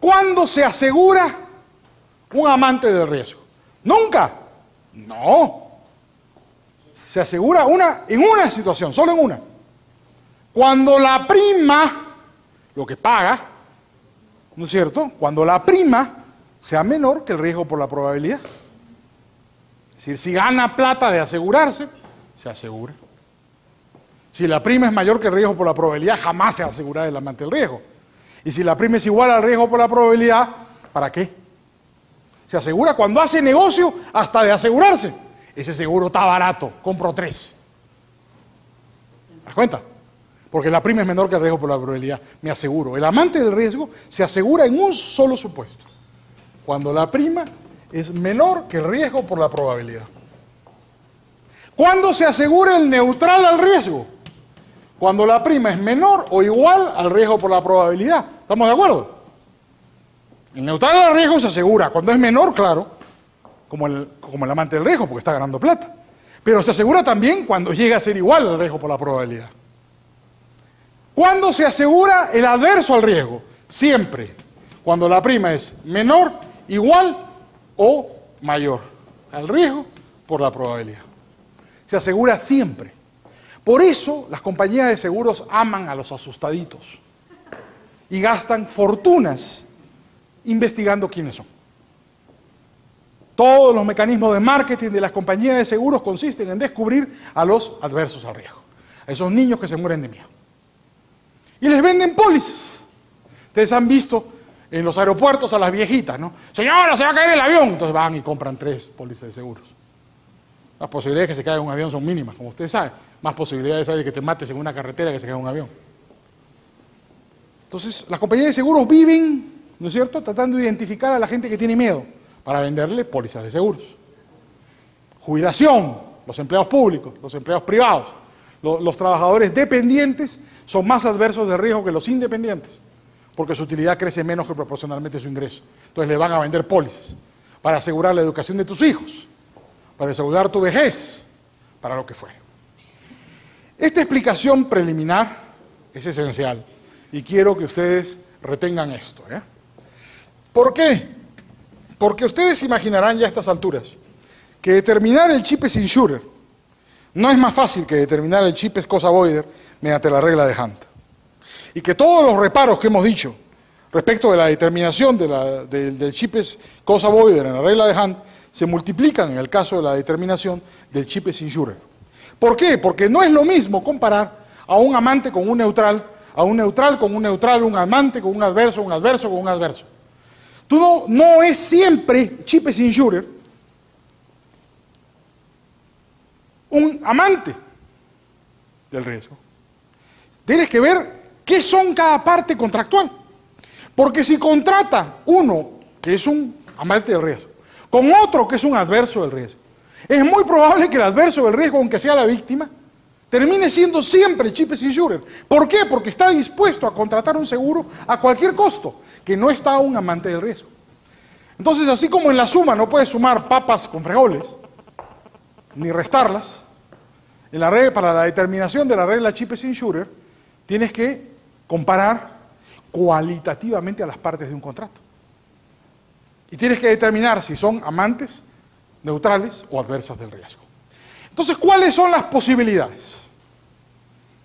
¿Cuándo se asegura un amante del riesgo? Nunca. No. Se asegura una en una situación, solo en una. Cuando la prima, lo que paga, ¿no es cierto? Cuando la prima sea menor que el riesgo por la probabilidad. Es decir, si gana plata de asegurarse, se asegura. Si la prima es mayor que el riesgo por la probabilidad, jamás se asegura el amante del riesgo. Y si la prima es igual al riesgo por la probabilidad, ¿para qué? Se asegura cuando hace negocio hasta de asegurarse. Ese seguro está barato, compro tres. ¿Te das cuenta? Porque la prima es menor que el riesgo por la probabilidad, me aseguro. El amante del riesgo se asegura en un solo supuesto. Cuando la prima es menor que el riesgo por la probabilidad. ¿Cuándo se asegura el neutral al riesgo? Cuando la prima es menor o igual al riesgo por la probabilidad. ¿Estamos de acuerdo? El neutral al riesgo se asegura. Cuando es menor, claro, como el, como el amante del riesgo, porque está ganando plata. Pero se asegura también cuando llega a ser igual al riesgo por la probabilidad. ¿Cuándo se asegura el adverso al riesgo? Siempre. Cuando la prima es menor, igual o mayor al riesgo por la probabilidad. Se asegura siempre. Por eso las compañías de seguros aman a los asustaditos y gastan fortunas investigando quiénes son. Todos los mecanismos de marketing de las compañías de seguros consisten en descubrir a los adversos al riesgo, a esos niños que se mueren de miedo. Y les venden pólizas. Ustedes han visto en los aeropuertos a las viejitas, ¿no? Señora, se va a caer el avión. Entonces van y compran tres pólizas de seguros. Las posibilidades de que se caiga un avión son mínimas, como ustedes saben. Más posibilidades hay de que te mates en una carretera que se caiga un avión. Entonces, las compañías de seguros viven, ¿no es cierto?, tratando de identificar a la gente que tiene miedo para venderle pólizas de seguros. Jubilación, los empleados públicos, los empleados privados, los, los trabajadores dependientes son más adversos de riesgo que los independientes, porque su utilidad crece menos que proporcionalmente su ingreso. Entonces le van a vender pólizas para asegurar la educación de tus hijos, para asegurar tu vejez, para lo que fuera. Esta explicación preliminar es esencial y quiero que ustedes retengan esto. ¿eh? ¿Por qué? Porque ustedes imaginarán ya a estas alturas que determinar el chip es insurer no es más fácil que determinar el chip es cosa voider mediante la regla de Hunt. Y que todos los reparos que hemos dicho respecto de la determinación del chip es cosa voider en la regla de Hunt se multiplican en el caso de la determinación del chip es insurer. ¿Por qué? Porque no es lo mismo comparar a un amante con un neutral, a un neutral con un neutral, un amante con un adverso, un adverso con un adverso. Tú no, no es siempre chip es insurer un amante. del riesgo. Tienes que ver qué son cada parte contractual. Porque si contrata uno, que es un amante del riesgo, con otro que es un adverso del riesgo, es muy probable que el adverso del riesgo, aunque sea la víctima, termine siendo siempre cheapest insurer. ¿Por qué? Porque está dispuesto a contratar un seguro a cualquier costo, que no está un amante del riesgo. Entonces, así como en la suma no puedes sumar papas con frijoles, ni restarlas, en la regla, para la determinación de la regla cheapest insurer, tienes que comparar cualitativamente a las partes de un contrato. Y tienes que determinar si son amantes, neutrales o adversas del riesgo. Entonces, ¿cuáles son las posibilidades?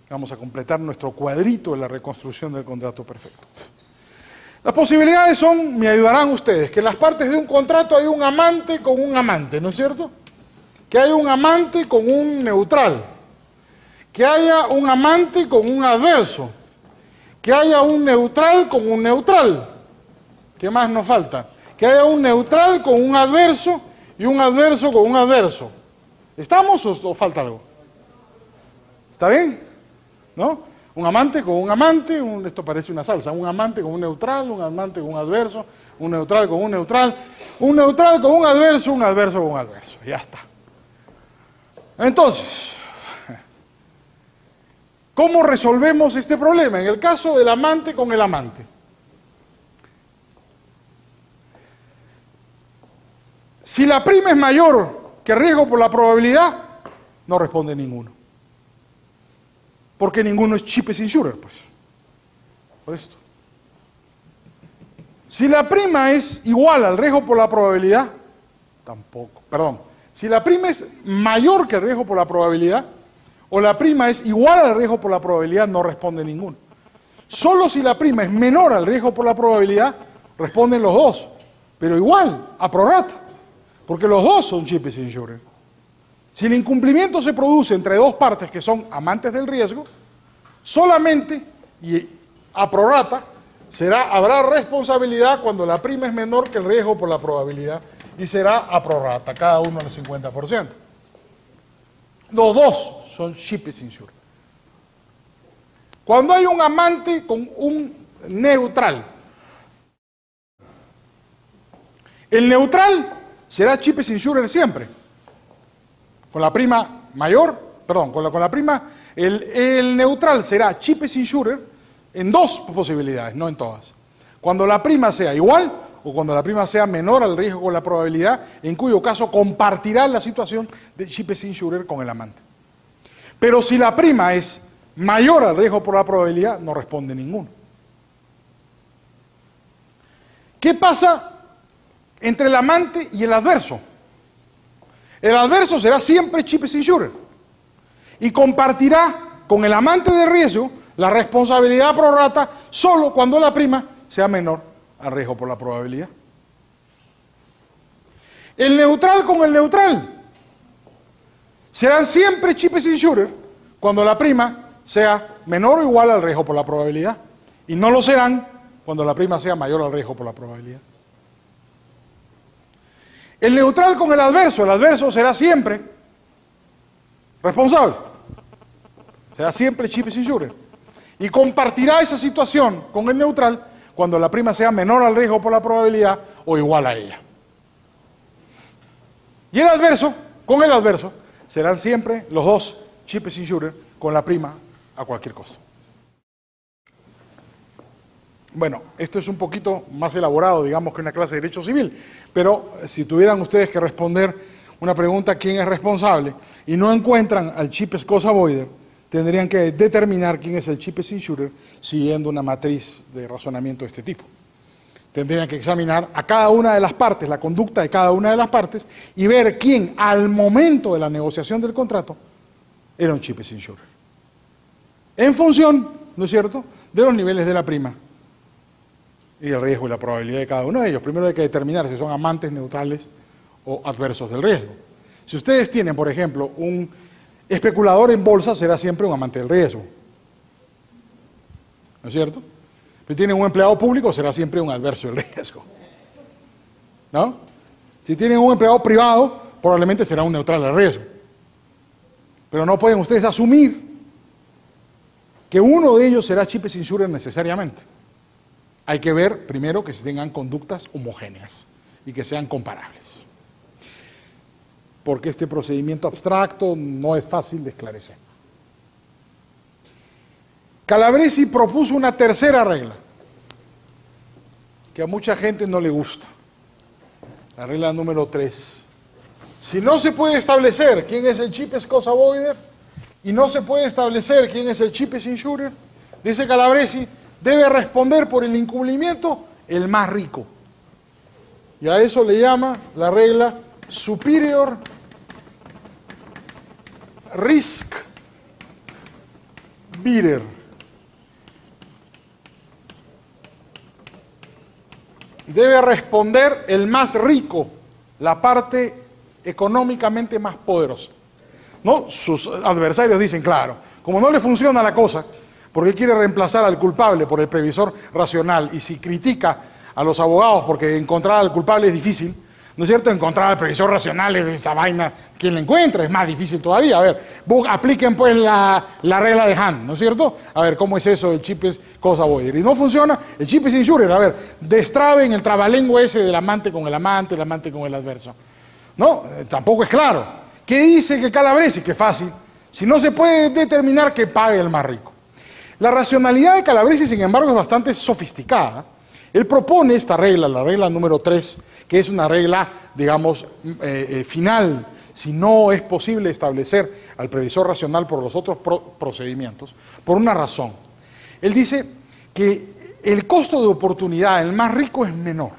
Vamos a completar nuestro cuadrito de la reconstrucción del contrato perfecto. Las posibilidades son, me ayudarán ustedes, que en las partes de un contrato hay un amante con un amante, ¿no es cierto? Que hay un amante con un neutral, que haya un amante con un adverso, que haya un neutral con un neutral. ¿Qué más nos falta? Que haya un neutral con un adverso y un adverso con un adverso. ¿Estamos o, falta algo? ¿Está bien? ¿No? Un amante con un amante, esto parece una salsa, un amante con un neutral, un amante con un adverso, un neutral con un neutral, un neutral con un adverso, un adverso con un adverso. Ya está. Entonces, ¿Cómo resolvemos este problema? En el caso del amante con el amante. Si la prima es mayor que riesgo por la probabilidad, no responde ninguno. Porque ninguno es cheapest insurer, pues. Por esto. Si la prima es igual al riesgo por la probabilidad, tampoco. Perdón. Si la prima es mayor que el riesgo por la probabilidad, o la prima es igual al riesgo por la probabilidad, no responde ninguno. Solo si la prima es menor al riesgo por la probabilidad, responden los dos, pero igual, a prorata, porque los dos son cheapest insurer. Si el incumplimiento se produce entre dos partes que son amantes del riesgo, solamente y a prorata será, habrá responsabilidad cuando la prima es menor que el riesgo por la probabilidad y será a prorata, cada uno al 50%. Los dos son cheapest insured. Cuando hay un amante con un neutral, el neutral será cheapest insurer siempre. Con la prima mayor, perdón, con la, con la prima, el, el, neutral será cheapest insurer en dos posibilidades, no en todas. Cuando la prima sea igual o cuando la prima sea menor al riesgo con la probabilidad, en cuyo caso compartirá la situación de cheapest insurer con el amante. Pero si la prima es mayor al riesgo por la probabilidad, no responde ninguno. ¿Qué pasa entre el amante y el adverso? El adverso será siempre cheapest insurer y compartirá con el amante de riesgo la responsabilidad pro rata solo cuando la prima sea menor al riesgo por la probabilidad. El neutral con el neutral serán siempre cheapest insurer cuando la prima sea menor o igual al riesgo por la probabilidad. Y no lo serán cuando la prima sea mayor al riesgo por la probabilidad. El neutral con el adverso, el adverso será siempre responsable. Será siempre cheapest insurer. Y compartirá esa situación con el neutral cuando la prima sea menor al riesgo por la probabilidad o igual a ella. Y el adverso, con el adverso, serán siempre los dos cheapest insurer con la prima a cualquier costo. Bueno, esto es un poquito más elaborado, digamos, que una clase de derecho civil, pero si tuvieran ustedes que responder una pregunta, ¿quién es responsable? Y no encuentran al cheapest cosa avoider, tendrían que determinar quién es el cheapest insurer siguiendo una matriz de razonamiento de este tipo tendrían que examinar a cada una de las partes, la conducta de cada una de las partes, y ver quién al momento de la negociación del contrato era un cheapest insurer. En función, ¿no es cierto?, de los niveles de la prima y el riesgo y la probabilidad de cada uno de ellos. Primero hay que determinar si son amantes neutrales o adversos del riesgo. Si ustedes tienen, por ejemplo, un especulador en bolsa, será siempre un amante del riesgo. ¿No es cierto? Si tienen un empleado público, será siempre un adverso del riesgo. ¿No? Si tienen un empleado privado, probablemente será un neutral al riesgo. Pero no pueden ustedes asumir que uno de ellos será Chipes Insurer necesariamente. Hay que ver primero que se tengan conductas homogéneas y que sean comparables. Porque este procedimiento abstracto no es fácil de esclarecer. Calabresi propuso una tercera regla que a mucha gente no le gusta. La regla número 3. Si no se puede establecer quién es el chipes cosa avoider y no se puede establecer quién es el chipes insurer, dice Calabresi, debe responder por el incumplimiento el más rico. Y a eso le llama la regla superior risk bearer. Debe responder el más rico, la parte económicamente más poderosa. ¿No? Sus adversarios dicen, claro, como no le funciona la cosa, porque quiere reemplazar al culpable por el previsor racional, y si critica a los abogados porque encontrar al culpable es difícil, ¿no es cierto? Encontrar al previsor racional es esa vaina, quien la encuentra es más difícil todavía. A ver, apliquen pues la, regla de Han, ¿no es cierto? A ver, ¿cómo es eso? El chip es cosa voy Y no funciona, el chip es insurer. A ver, destraben el trabalengua ese del amante con el amante, el amante con el adverso. No, eh, tampoco es claro. ¿Qué dice que Calabresi? Que fácil. Si no se puede determinar que pague el más rico. La racionalidad de Calabresi, sin embargo, es bastante sofisticada. Él propone esta regla, la regla número 3, que es una regla, digamos, eh, eh, final, si no es posible establecer al previsor racional por los otros procedimientos, por una razón. Él dice que el costo de oportunidad, el más rico, es menor.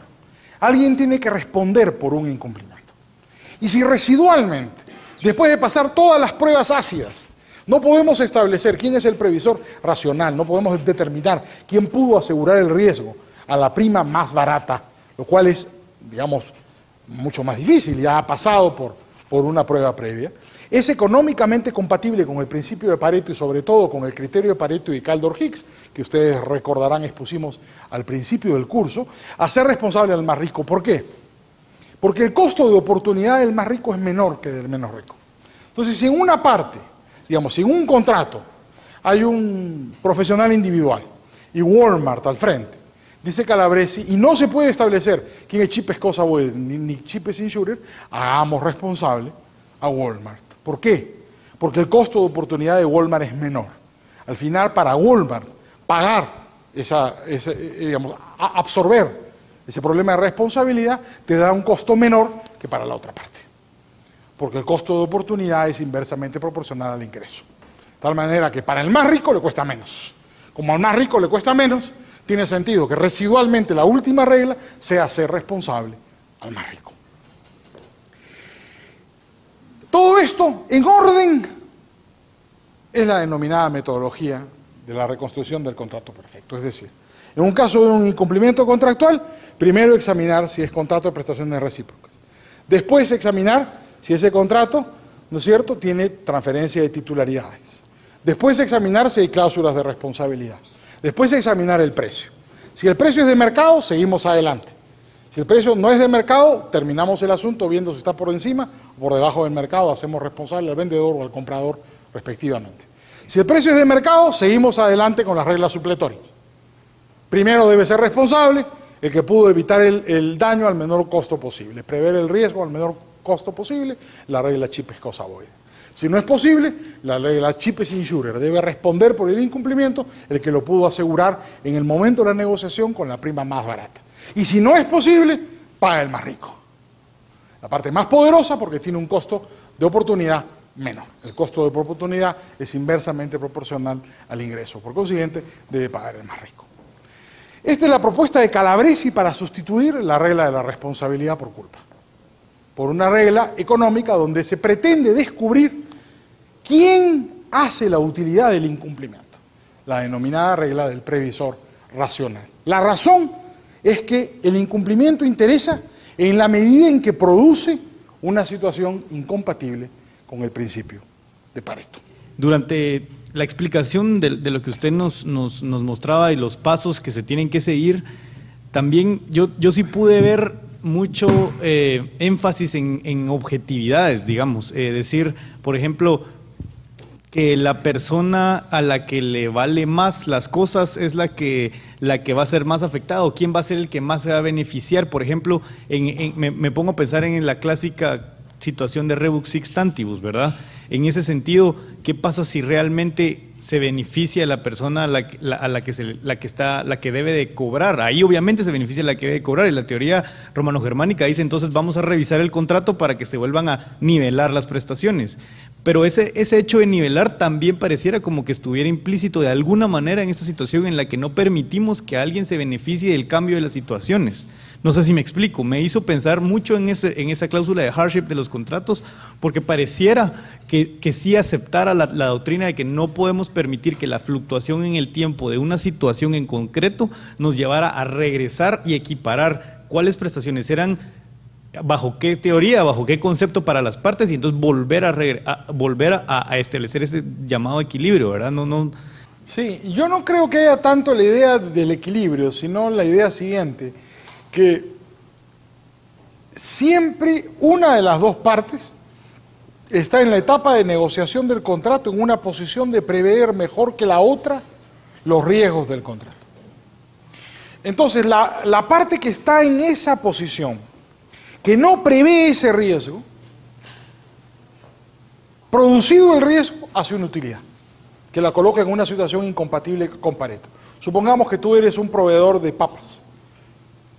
Alguien tiene que responder por un incumplimiento. Y si residualmente, después de pasar todas las pruebas ácidas, no podemos establecer quién es el previsor racional, no podemos determinar quién pudo asegurar el riesgo a la prima más barata, lo cual es, digamos, mucho más difícil, ya ha pasado por, por una prueba previa, es económicamente compatible con el principio de Pareto y sobre todo con el criterio de Pareto y Caldor Higgs, que ustedes recordarán expusimos al principio del curso, a ser responsable al más rico. ¿Por qué? Porque el costo de oportunidad del más rico es menor que del menos rico. Entonces, si en una parte, digamos, si en un contrato hay un profesional individual y Walmart al frente, dice Calabresi, y no se puede establecer quién es Chip Cosa ni, ni Chip Insurer, hagamos responsable a Walmart. ¿Por qué? Porque el costo de oportunidad de Walmart es menor. Al final, para Walmart, pagar esa, eh, digamos, absorber ese problema de responsabilidad te da un costo menor que para la otra parte. Porque el costo de oportunidad es inversamente proporcional al ingreso. De tal manera que para el más rico le cuesta menos. Como al más rico le cuesta menos, tiene sentido que residualmente la última regla sea ser responsable al más rico. Todo esto en orden es la denominada metodología de la reconstrucción del contrato perfecto. Es decir, en un caso de un incumplimiento contractual, primero examinar si es contrato de prestaciones recíprocas. Después examinar si ese contrato, ¿no es cierto?, tiene transferencia de titularidades. Después examinar si hay cláusulas de responsabilidad. Después examinar el precio. Si el precio es de mercado, seguimos adelante. Si el precio no es de mercado, terminamos el asunto viendo si está por encima o por debajo del mercado, hacemos responsable al vendedor o al comprador respectivamente. Si el precio es de mercado, seguimos adelante con las reglas supletorias. Primero debe ser responsable el que pudo evitar el, daño al menor costo posible, prever el riesgo al menor costo posible, la regla Chipes cosa voy. Si no es posible, la regla Chipes Insurer debe responder por el incumplimiento el que lo pudo asegurar en el momento de la negociación con la prima más barata. Y si no es posible, paga el más rico. La parte más poderosa porque tiene un costo de oportunidad menor. El costo de oportunidad es inversamente proporcional al ingreso. Por consiguiente, debe pagar el más rico. Esta es la propuesta de Calabresi para sustituir la regla de la responsabilidad por culpa, por una regla económica donde se pretende descubrir quién hace la utilidad del incumplimiento, la denominada regla del previsor racional. La razón es que el incumplimiento interesa en la medida en que produce una situación incompatible con el principio de Pareto. Durante la explicación de, lo que usted nos, mostraba y los pasos que se tienen que seguir, también yo, sí pude ver mucho eh, énfasis en, objetividades, digamos. Eh, decir, por ejemplo, que la persona a la que le vale más las cosas es la que, la que va a ser más afectada o quién va a ser el que más se va a beneficiar. Por ejemplo, me, me, pongo a pensar en la clásica situación de rebus sixtantibus, ¿verdad? En ese sentido, ¿qué pasa si realmente se beneficia a la persona a la, que se, la que está la que debe de cobrar. Ahí obviamente se beneficia la que debe de cobrar y la teoría romano-germánica dice entonces vamos a revisar el contrato para que se vuelvan a nivelar las prestaciones. Pero ese, ese hecho de nivelar también pareciera como que estuviera implícito de alguna manera en esta situación en la que no permitimos que alguien se beneficie del cambio de las situaciones. No sé si me explico, me hizo pensar mucho en, ese, en esa cláusula de hardship de los contratos, porque pareciera que, que sí aceptara la, la, doctrina de que no podemos permitir que la fluctuación en el tiempo de una situación en concreto nos llevara a regresar y equiparar cuáles prestaciones eran bajo qué teoría, bajo qué concepto para las partes y entonces volver a, volver a, establecer ese llamado equilibrio, ¿verdad? No, no. Sí, yo no creo que haya tanto la idea del equilibrio, sino la idea siguiente que siempre una de las dos partes está en la etapa de negociación del contrato en una posición de prever mejor que la otra los riesgos del contrato. Entonces, la, la parte que está en esa posición, que no prevé ese riesgo, producido el riesgo, hace una utilidad, que la coloca en una situación incompatible con Pareto. Supongamos que tú eres un proveedor de papas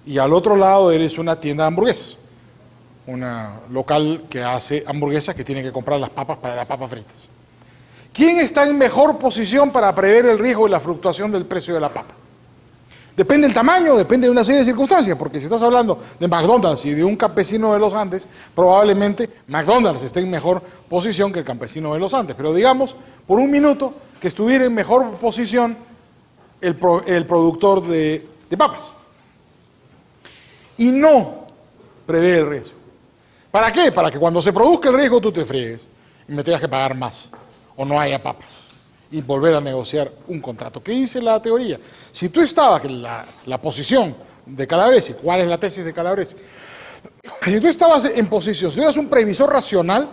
y al otro lado eres una tienda de hamburguesas, una local que hace hamburguesas que tiene que comprar las papas para las papas fritas. ¿Quién está en mejor posición para prever el riesgo de la fluctuación del precio de la papa? Depende del tamaño, depende de una serie de circunstancias, porque si estás hablando de McDonald's y de un campesino de los Andes, probablemente McDonald's esté en mejor posición que el campesino de los Andes. Pero digamos, por un minuto, que estuviera en mejor posición el, el productor de, de papas y no prevé el riesgo. ¿Para qué? Para que cuando se produzca el riesgo tú te friegues y me tengas que pagar más o no haya papas y volver a negociar un contrato. ¿Qué dice la teoría? Si tú estabas en la, la posición de Calabresi, ¿cuál es la tesis de Calabresi? Si tú estabas en posición, si eras un previsor racional,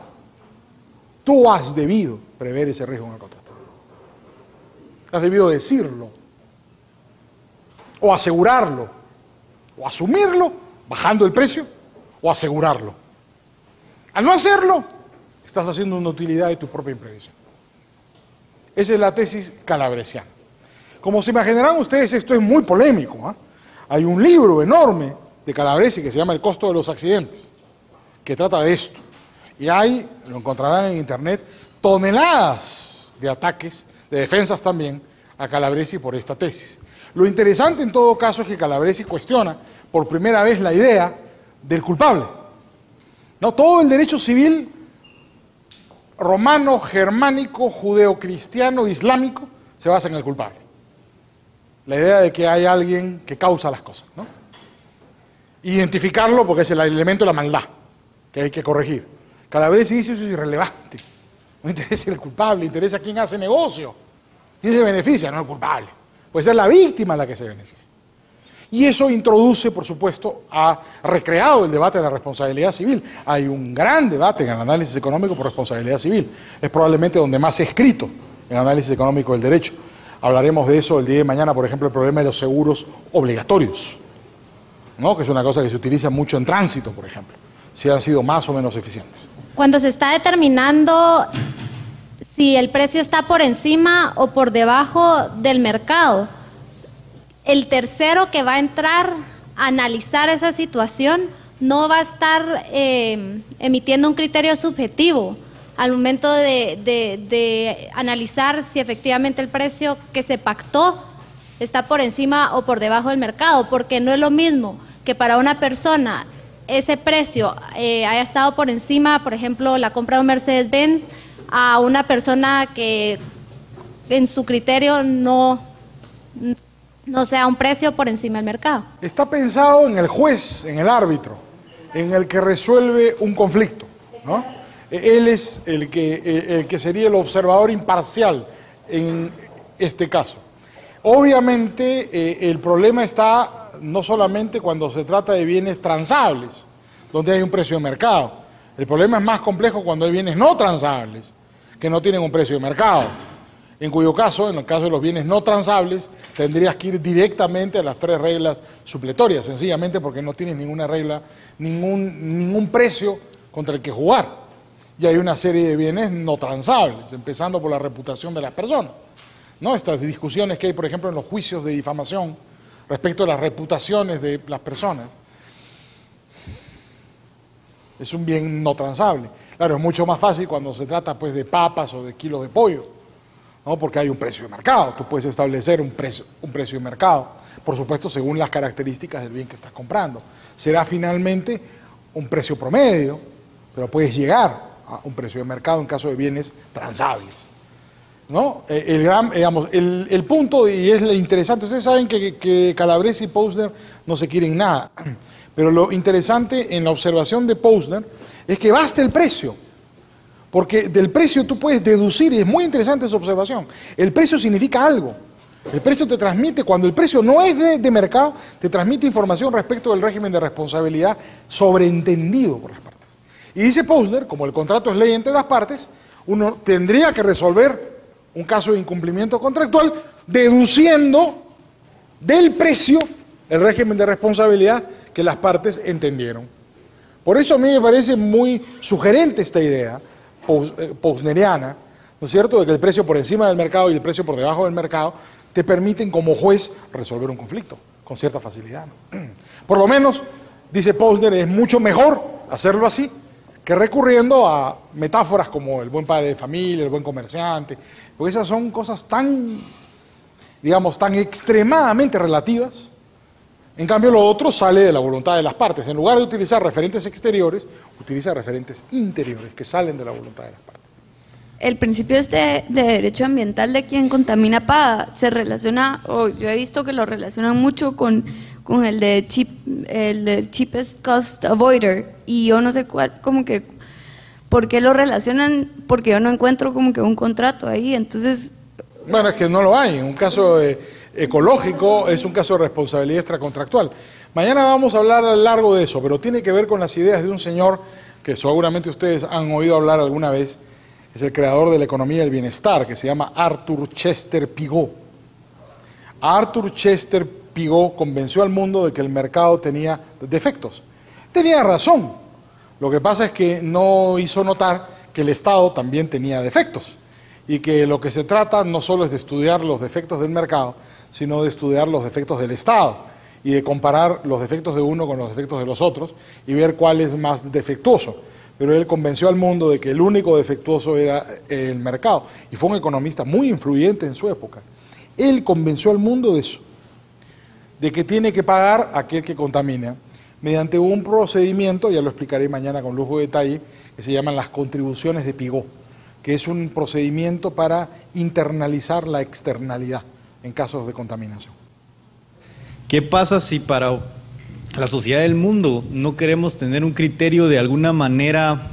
tú has debido prever ese riesgo en el contrato. Has debido decirlo o asegurarlo o asumirlo bajando el precio o asegurarlo. Al no hacerlo, estás haciendo una utilidad de tu propia imprevisión. Esa es la tesis calabresiana. Como se imaginarán ustedes, esto es muy polémico. ¿ah? Hay un libro enorme de Calabresi que se llama El costo de los accidentes, que trata de esto. Y hay, lo encontrarán en internet, toneladas de ataques, de defensas también, a Calabresi por esta tesis. Lo interesante en todo caso es que Calabresi cuestiona por primera vez la idea del culpable. No, todo el derecho civil romano, germánico, judeo-cristiano, islámico, se basa en el culpable. La idea de que hay alguien que causa las cosas, ¿no? Identificarlo porque es el elemento de la maldad que hay que corregir. Calabresi dice eso es irrelevante. No interesa el culpable, interesa quién hace negocio. ¿Quién se beneficia? No el culpable. Puede ser la víctima la que se beneficia. Y eso introduce, por supuesto, ha recreado el debate de la responsabilidad civil. Hay un gran debate en el análisis económico por responsabilidad civil. Es probablemente donde más se escrito en análisis económico del derecho. Hablaremos de eso el día de mañana, por ejemplo, el problema de los seguros obligatorios, ¿no? que es una cosa que se utiliza mucho en tránsito, por ejemplo, si han sido más o menos eficientes. Cuando se está determinando si el precio está por encima o por debajo del mercado. El tercero que va a entrar a analizar esa situación no va a estar eh, emitiendo un criterio subjetivo al momento de, de analizar si efectivamente el precio que se pactó está por encima o por debajo del mercado, porque no es lo mismo que para una persona ese precio eh, haya estado por encima, por ejemplo, la compra de un Mercedes-Benz, a una persona que en su criterio no, no sea un precio por encima del mercado. Está pensado en el juez, en el árbitro, en el que resuelve un conflicto. ¿no? Él es el que, el que sería el observador imparcial en este caso. Obviamente eh, el problema está no solamente cuando se trata de bienes transables, donde hay un precio de mercado. El problema es más complejo cuando hay bienes no transables, que no tienen un precio de mercado. En cuyo caso, en el caso de los bienes no transables, tendrías que ir directamente a las tres reglas supletorias, sencillamente porque no tienes ninguna regla, ningún, precio contra el que jugar. Y hay una serie de bienes no transables, empezando por la reputación de las personas. ¿no? Estas discusiones que hay, por ejemplo, en los juicios de difamación respecto a las reputaciones de las personas. Es un bien no transable. Claro, es mucho más fácil cuando se trata pues, de papas o de kilos de pollo, ¿no? porque hay un precio de mercado. Tú puedes establecer un precio, un precio de mercado, por supuesto, según las características del bien que estás comprando. Será finalmente un precio promedio, pero puedes llegar a un precio de mercado en caso de bienes transables. ¿no? Eh, el, gran, digamos, el, punto, y es lo interesante, ustedes saben que, que Calabrese y Posner no se quieren nada, pero lo interesante en la observación de Posner es que basta el precio, porque del precio tú puedes deducir, y es muy interesante esa observación, el precio significa algo. El precio te transmite, cuando el precio no es de, mercado, te transmite información respecto del régimen de responsabilidad sobreentendido por las partes. Y dice Posner, como el contrato es ley entre las partes, uno tendría que resolver un caso de incumplimiento contractual, deduciendo del precio el régimen de responsabilidad que las partes entendieron. Por eso a mí me parece muy sugerente esta idea posneriana, ¿no es cierto?, de que el precio por encima del mercado y el precio por debajo del mercado te permiten como juez resolver un conflicto con cierta facilidad. Por lo menos, dice Posner, es mucho mejor hacerlo así que recurriendo a metáforas como el buen padre de familia, el buen comerciante, porque esas son cosas tan, digamos, tan extremadamente relativas. En cambio, lo otro sale de la voluntad de las partes. En lugar de utilizar referentes exteriores, utiliza referentes interiores que salen de la voluntad de las partes. El principio este de derecho ambiental de quien contamina paga se relaciona, o yo he visto que lo relacionan mucho con, con el de cheap, el de cheapest cost avoider y yo no sé cuál, como que ¿por qué lo relacionan? Porque yo no encuentro como que un contrato ahí, entonces... Bueno, es que no lo hay. Un caso eh, ecológico es un caso de responsabilidad extracontractual. Mañana vamos a hablar a largo de eso, pero tiene que ver con las ideas de un señor que seguramente ustedes han oído hablar alguna vez, es el creador de la economía del bienestar, que se llama Arthur Chester Pigot. Arthur Chester Pigot convenció al mundo de que el mercado tenía defectos. Tenía razón. Lo que pasa es que no hizo notar que el Estado también tenía defectos y que lo que se trata no solo es de estudiar los defectos del mercado, sino de estudiar los defectos del Estado y de comparar los defectos de uno con los defectos de los otros y ver cuál es más defectuoso pero él convenció al mundo de que el único defectuoso era el mercado. Y fue un economista muy influyente en su época. Él convenció al mundo de eso, de que tiene que pagar aquel que contamina, mediante un procedimiento, ya lo explicaré mañana con lujo de detalle, que se llaman las contribuciones de Pigot, que es un procedimiento para internalizar la externalidad en casos de contaminación. ¿Qué pasa si para la sociedad del mundo. No queremos tener un criterio de alguna manera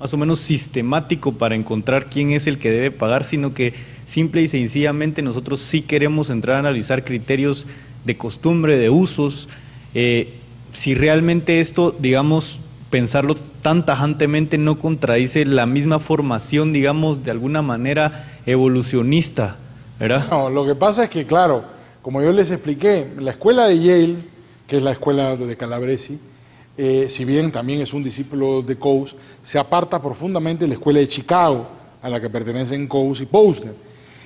más o menos sistemático para encontrar quién es el que debe pagar, sino que simple y sencillamente nosotros sí queremos entrar a analizar criterios de costumbre, de usos, eh, si realmente esto, digamos, pensarlo tan tajantemente no contradice la misma formación, digamos, de alguna manera evolucionista, No, lo que pasa es que, claro, como yo les expliqué, la escuela de Yale que es la escuela de Calabresi, eh, si bien también es un discípulo de Coase, se aparta profundamente de la escuela de Chicago, a la que pertenecen Coase y Posner.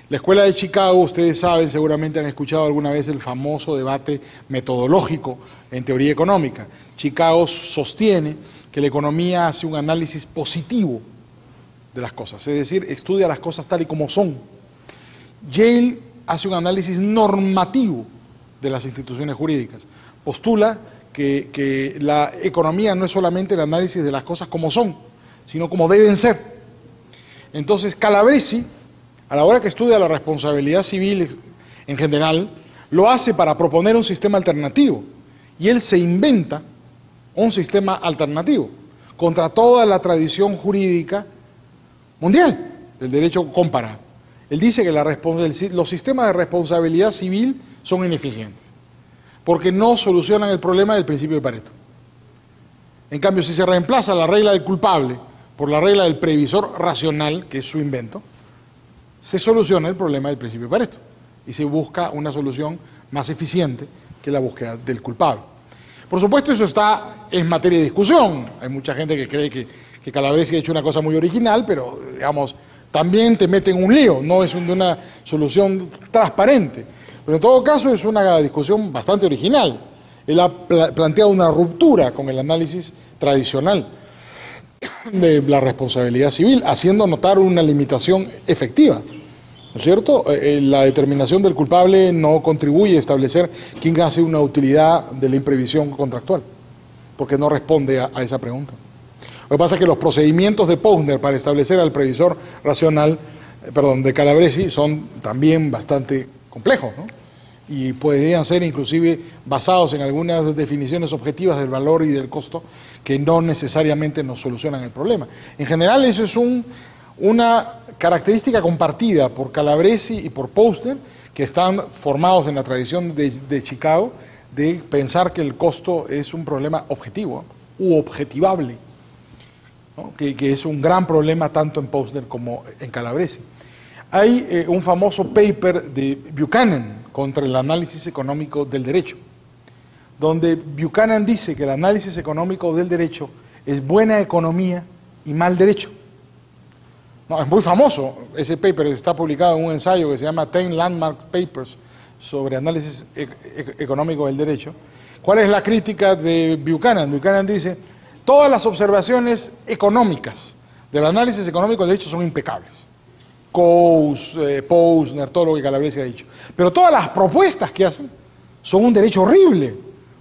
La escuela de Chicago, ustedes saben, seguramente han escuchado alguna vez el famoso debate metodológico en teoría económica. Chicago sostiene que la economía hace un análisis positivo de las cosas, es decir, estudia las cosas tal y como son. Yale hace un análisis normativo de las instituciones jurídicas postula que, la economía no es solamente el análisis de las cosas como son, sino como deben ser. Entonces, Calabresi, a la hora que estudia la responsabilidad civil en general, lo hace para proponer un sistema alternativo. Y él se inventa un sistema alternativo contra toda la tradición jurídica mundial del derecho comparado. Él dice que los sistemas de responsabilidad civil son ineficientes porque no solucionan el problema del principio de Pareto. En cambio, si se reemplaza la regla del culpable por la regla del previsor racional, que es su invento, se soluciona el problema del principio de Pareto y se busca una solución más eficiente que la búsqueda del culpable. Por supuesto, eso está en materia de discusión. Hay mucha gente que cree que, que Calabresi ha hecho una cosa muy original, pero, digamos, también te mete en un lío, no es de una solución transparente. Pero en todo caso es una discusión bastante original. Él ha pla- planteado una ruptura con el análisis tradicional de la responsabilidad civil, haciendo notar una limitación efectiva. ¿No es cierto? Eh, eh, la determinación del culpable no contribuye a establecer quién hace una utilidad de la imprevisión contractual, porque no responde a esa pregunta. Lo que pasa es que los procedimientos de Posner para establecer al previsor racional, eh, perdón, de Calabresi son también bastante complejos, ¿no? Y podrían ser inclusive basados en algunas definiciones objetivas del valor y del costo que no necesariamente nos solucionan el problema. En general, eso es un, una característica compartida por Calabresi y por Posner, que están formados en la tradición de, de Chicago, de pensar que el costo es un problema objetivo u objetivable. ¿No? que, que es un gran problema tanto en Posner como en Calabresi. Hay eh, un famoso paper de Buchanan contra el análisis económico del derecho, donde Buchanan dice que el análisis económico del derecho es buena economía y mal derecho. No, es muy famoso, ese paper está publicado en un ensayo que se llama Ten Landmark Papers sobre análisis e- e- económico del derecho. ¿Cuál es la crítica de Buchanan? Buchanan dice, todas las observaciones económicas del análisis económico del derecho son impecables. Coase, eh, Posner, todo lo que Calabresi ha dicho. Pero todas las propuestas que hacen son un derecho horrible,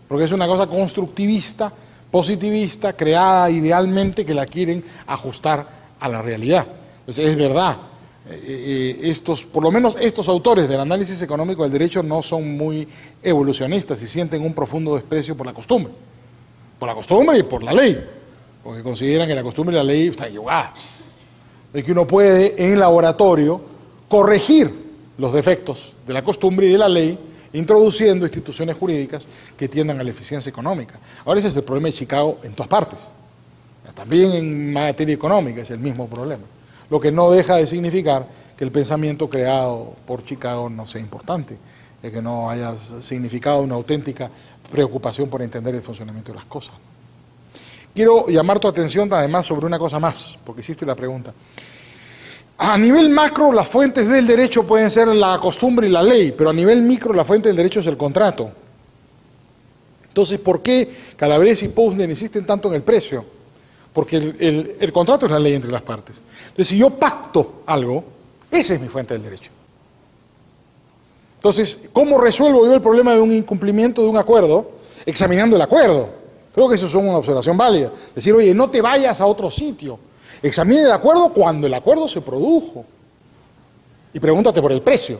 porque es una cosa constructivista, positivista, creada idealmente que la quieren ajustar a la realidad. Es verdad, eh, eh, estos, por lo menos estos autores del análisis económico del derecho no son muy evolucionistas y sienten un profundo desprecio por la costumbre, por la costumbre y por la ley, porque consideran que la costumbre y la ley están equivocadas de que uno puede en laboratorio corregir los defectos de la costumbre y de la ley, introduciendo instituciones jurídicas que tiendan a la eficiencia económica. Ahora ese es el problema de Chicago en todas partes. También en materia económica es el mismo problema. Lo que no deja de significar que el pensamiento creado por Chicago no sea importante, de que no haya significado una auténtica preocupación por entender el funcionamiento de las cosas. Quiero llamar tu atención además sobre una cosa más, porque hiciste la pregunta. A nivel macro, las fuentes del derecho pueden ser la costumbre y la ley, pero a nivel micro, la fuente del derecho es el contrato. Entonces, ¿por qué Calabresi y Posner insisten tanto en el precio? Porque el- el contrato es la ley entre las partes. Entonces, si yo pacto algo, esa es mi fuente del derecho. Entonces, ¿cómo resuelvo yo el problema de un incumplimiento de un acuerdo? Examinando el acuerdo. Creo que eso es una observación válida. Decir, oye, no te vayas a otro sitio. Examine el acuerdo cuando el acuerdo se produjo. Y pregúntate por el precio,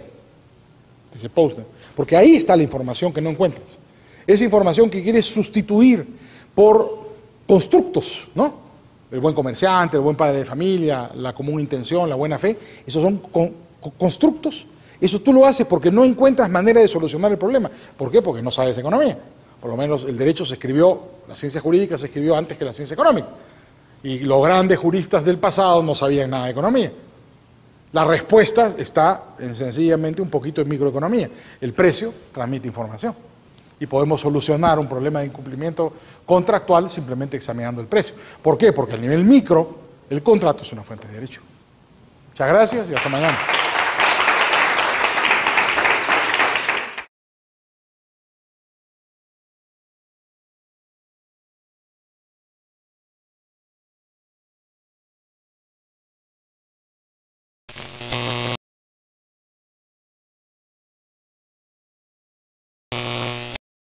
dice Posner. Porque ahí está la información que no encuentras. Esa información que quieres sustituir por constructos, ¿no? El buen comerciante, el buen padre de familia, la común intención, la buena fe. Esos son con- con- constructos. Eso tú lo haces porque no encuentras manera de solucionar el problema. ¿Por qué? Porque no sabes economía. Por lo menos el derecho se escribió, la ciencia jurídica se escribió antes que la ciencia económica. Y los grandes juristas del pasado no sabían nada de economía. La respuesta está en sencillamente un poquito en microeconomía. El precio transmite información. Y podemos solucionar un problema de incumplimiento contractual simplemente examinando el precio. ¿Por qué? Porque a nivel micro, el contrato es una fuente de derecho. Muchas gracias y hasta mañana.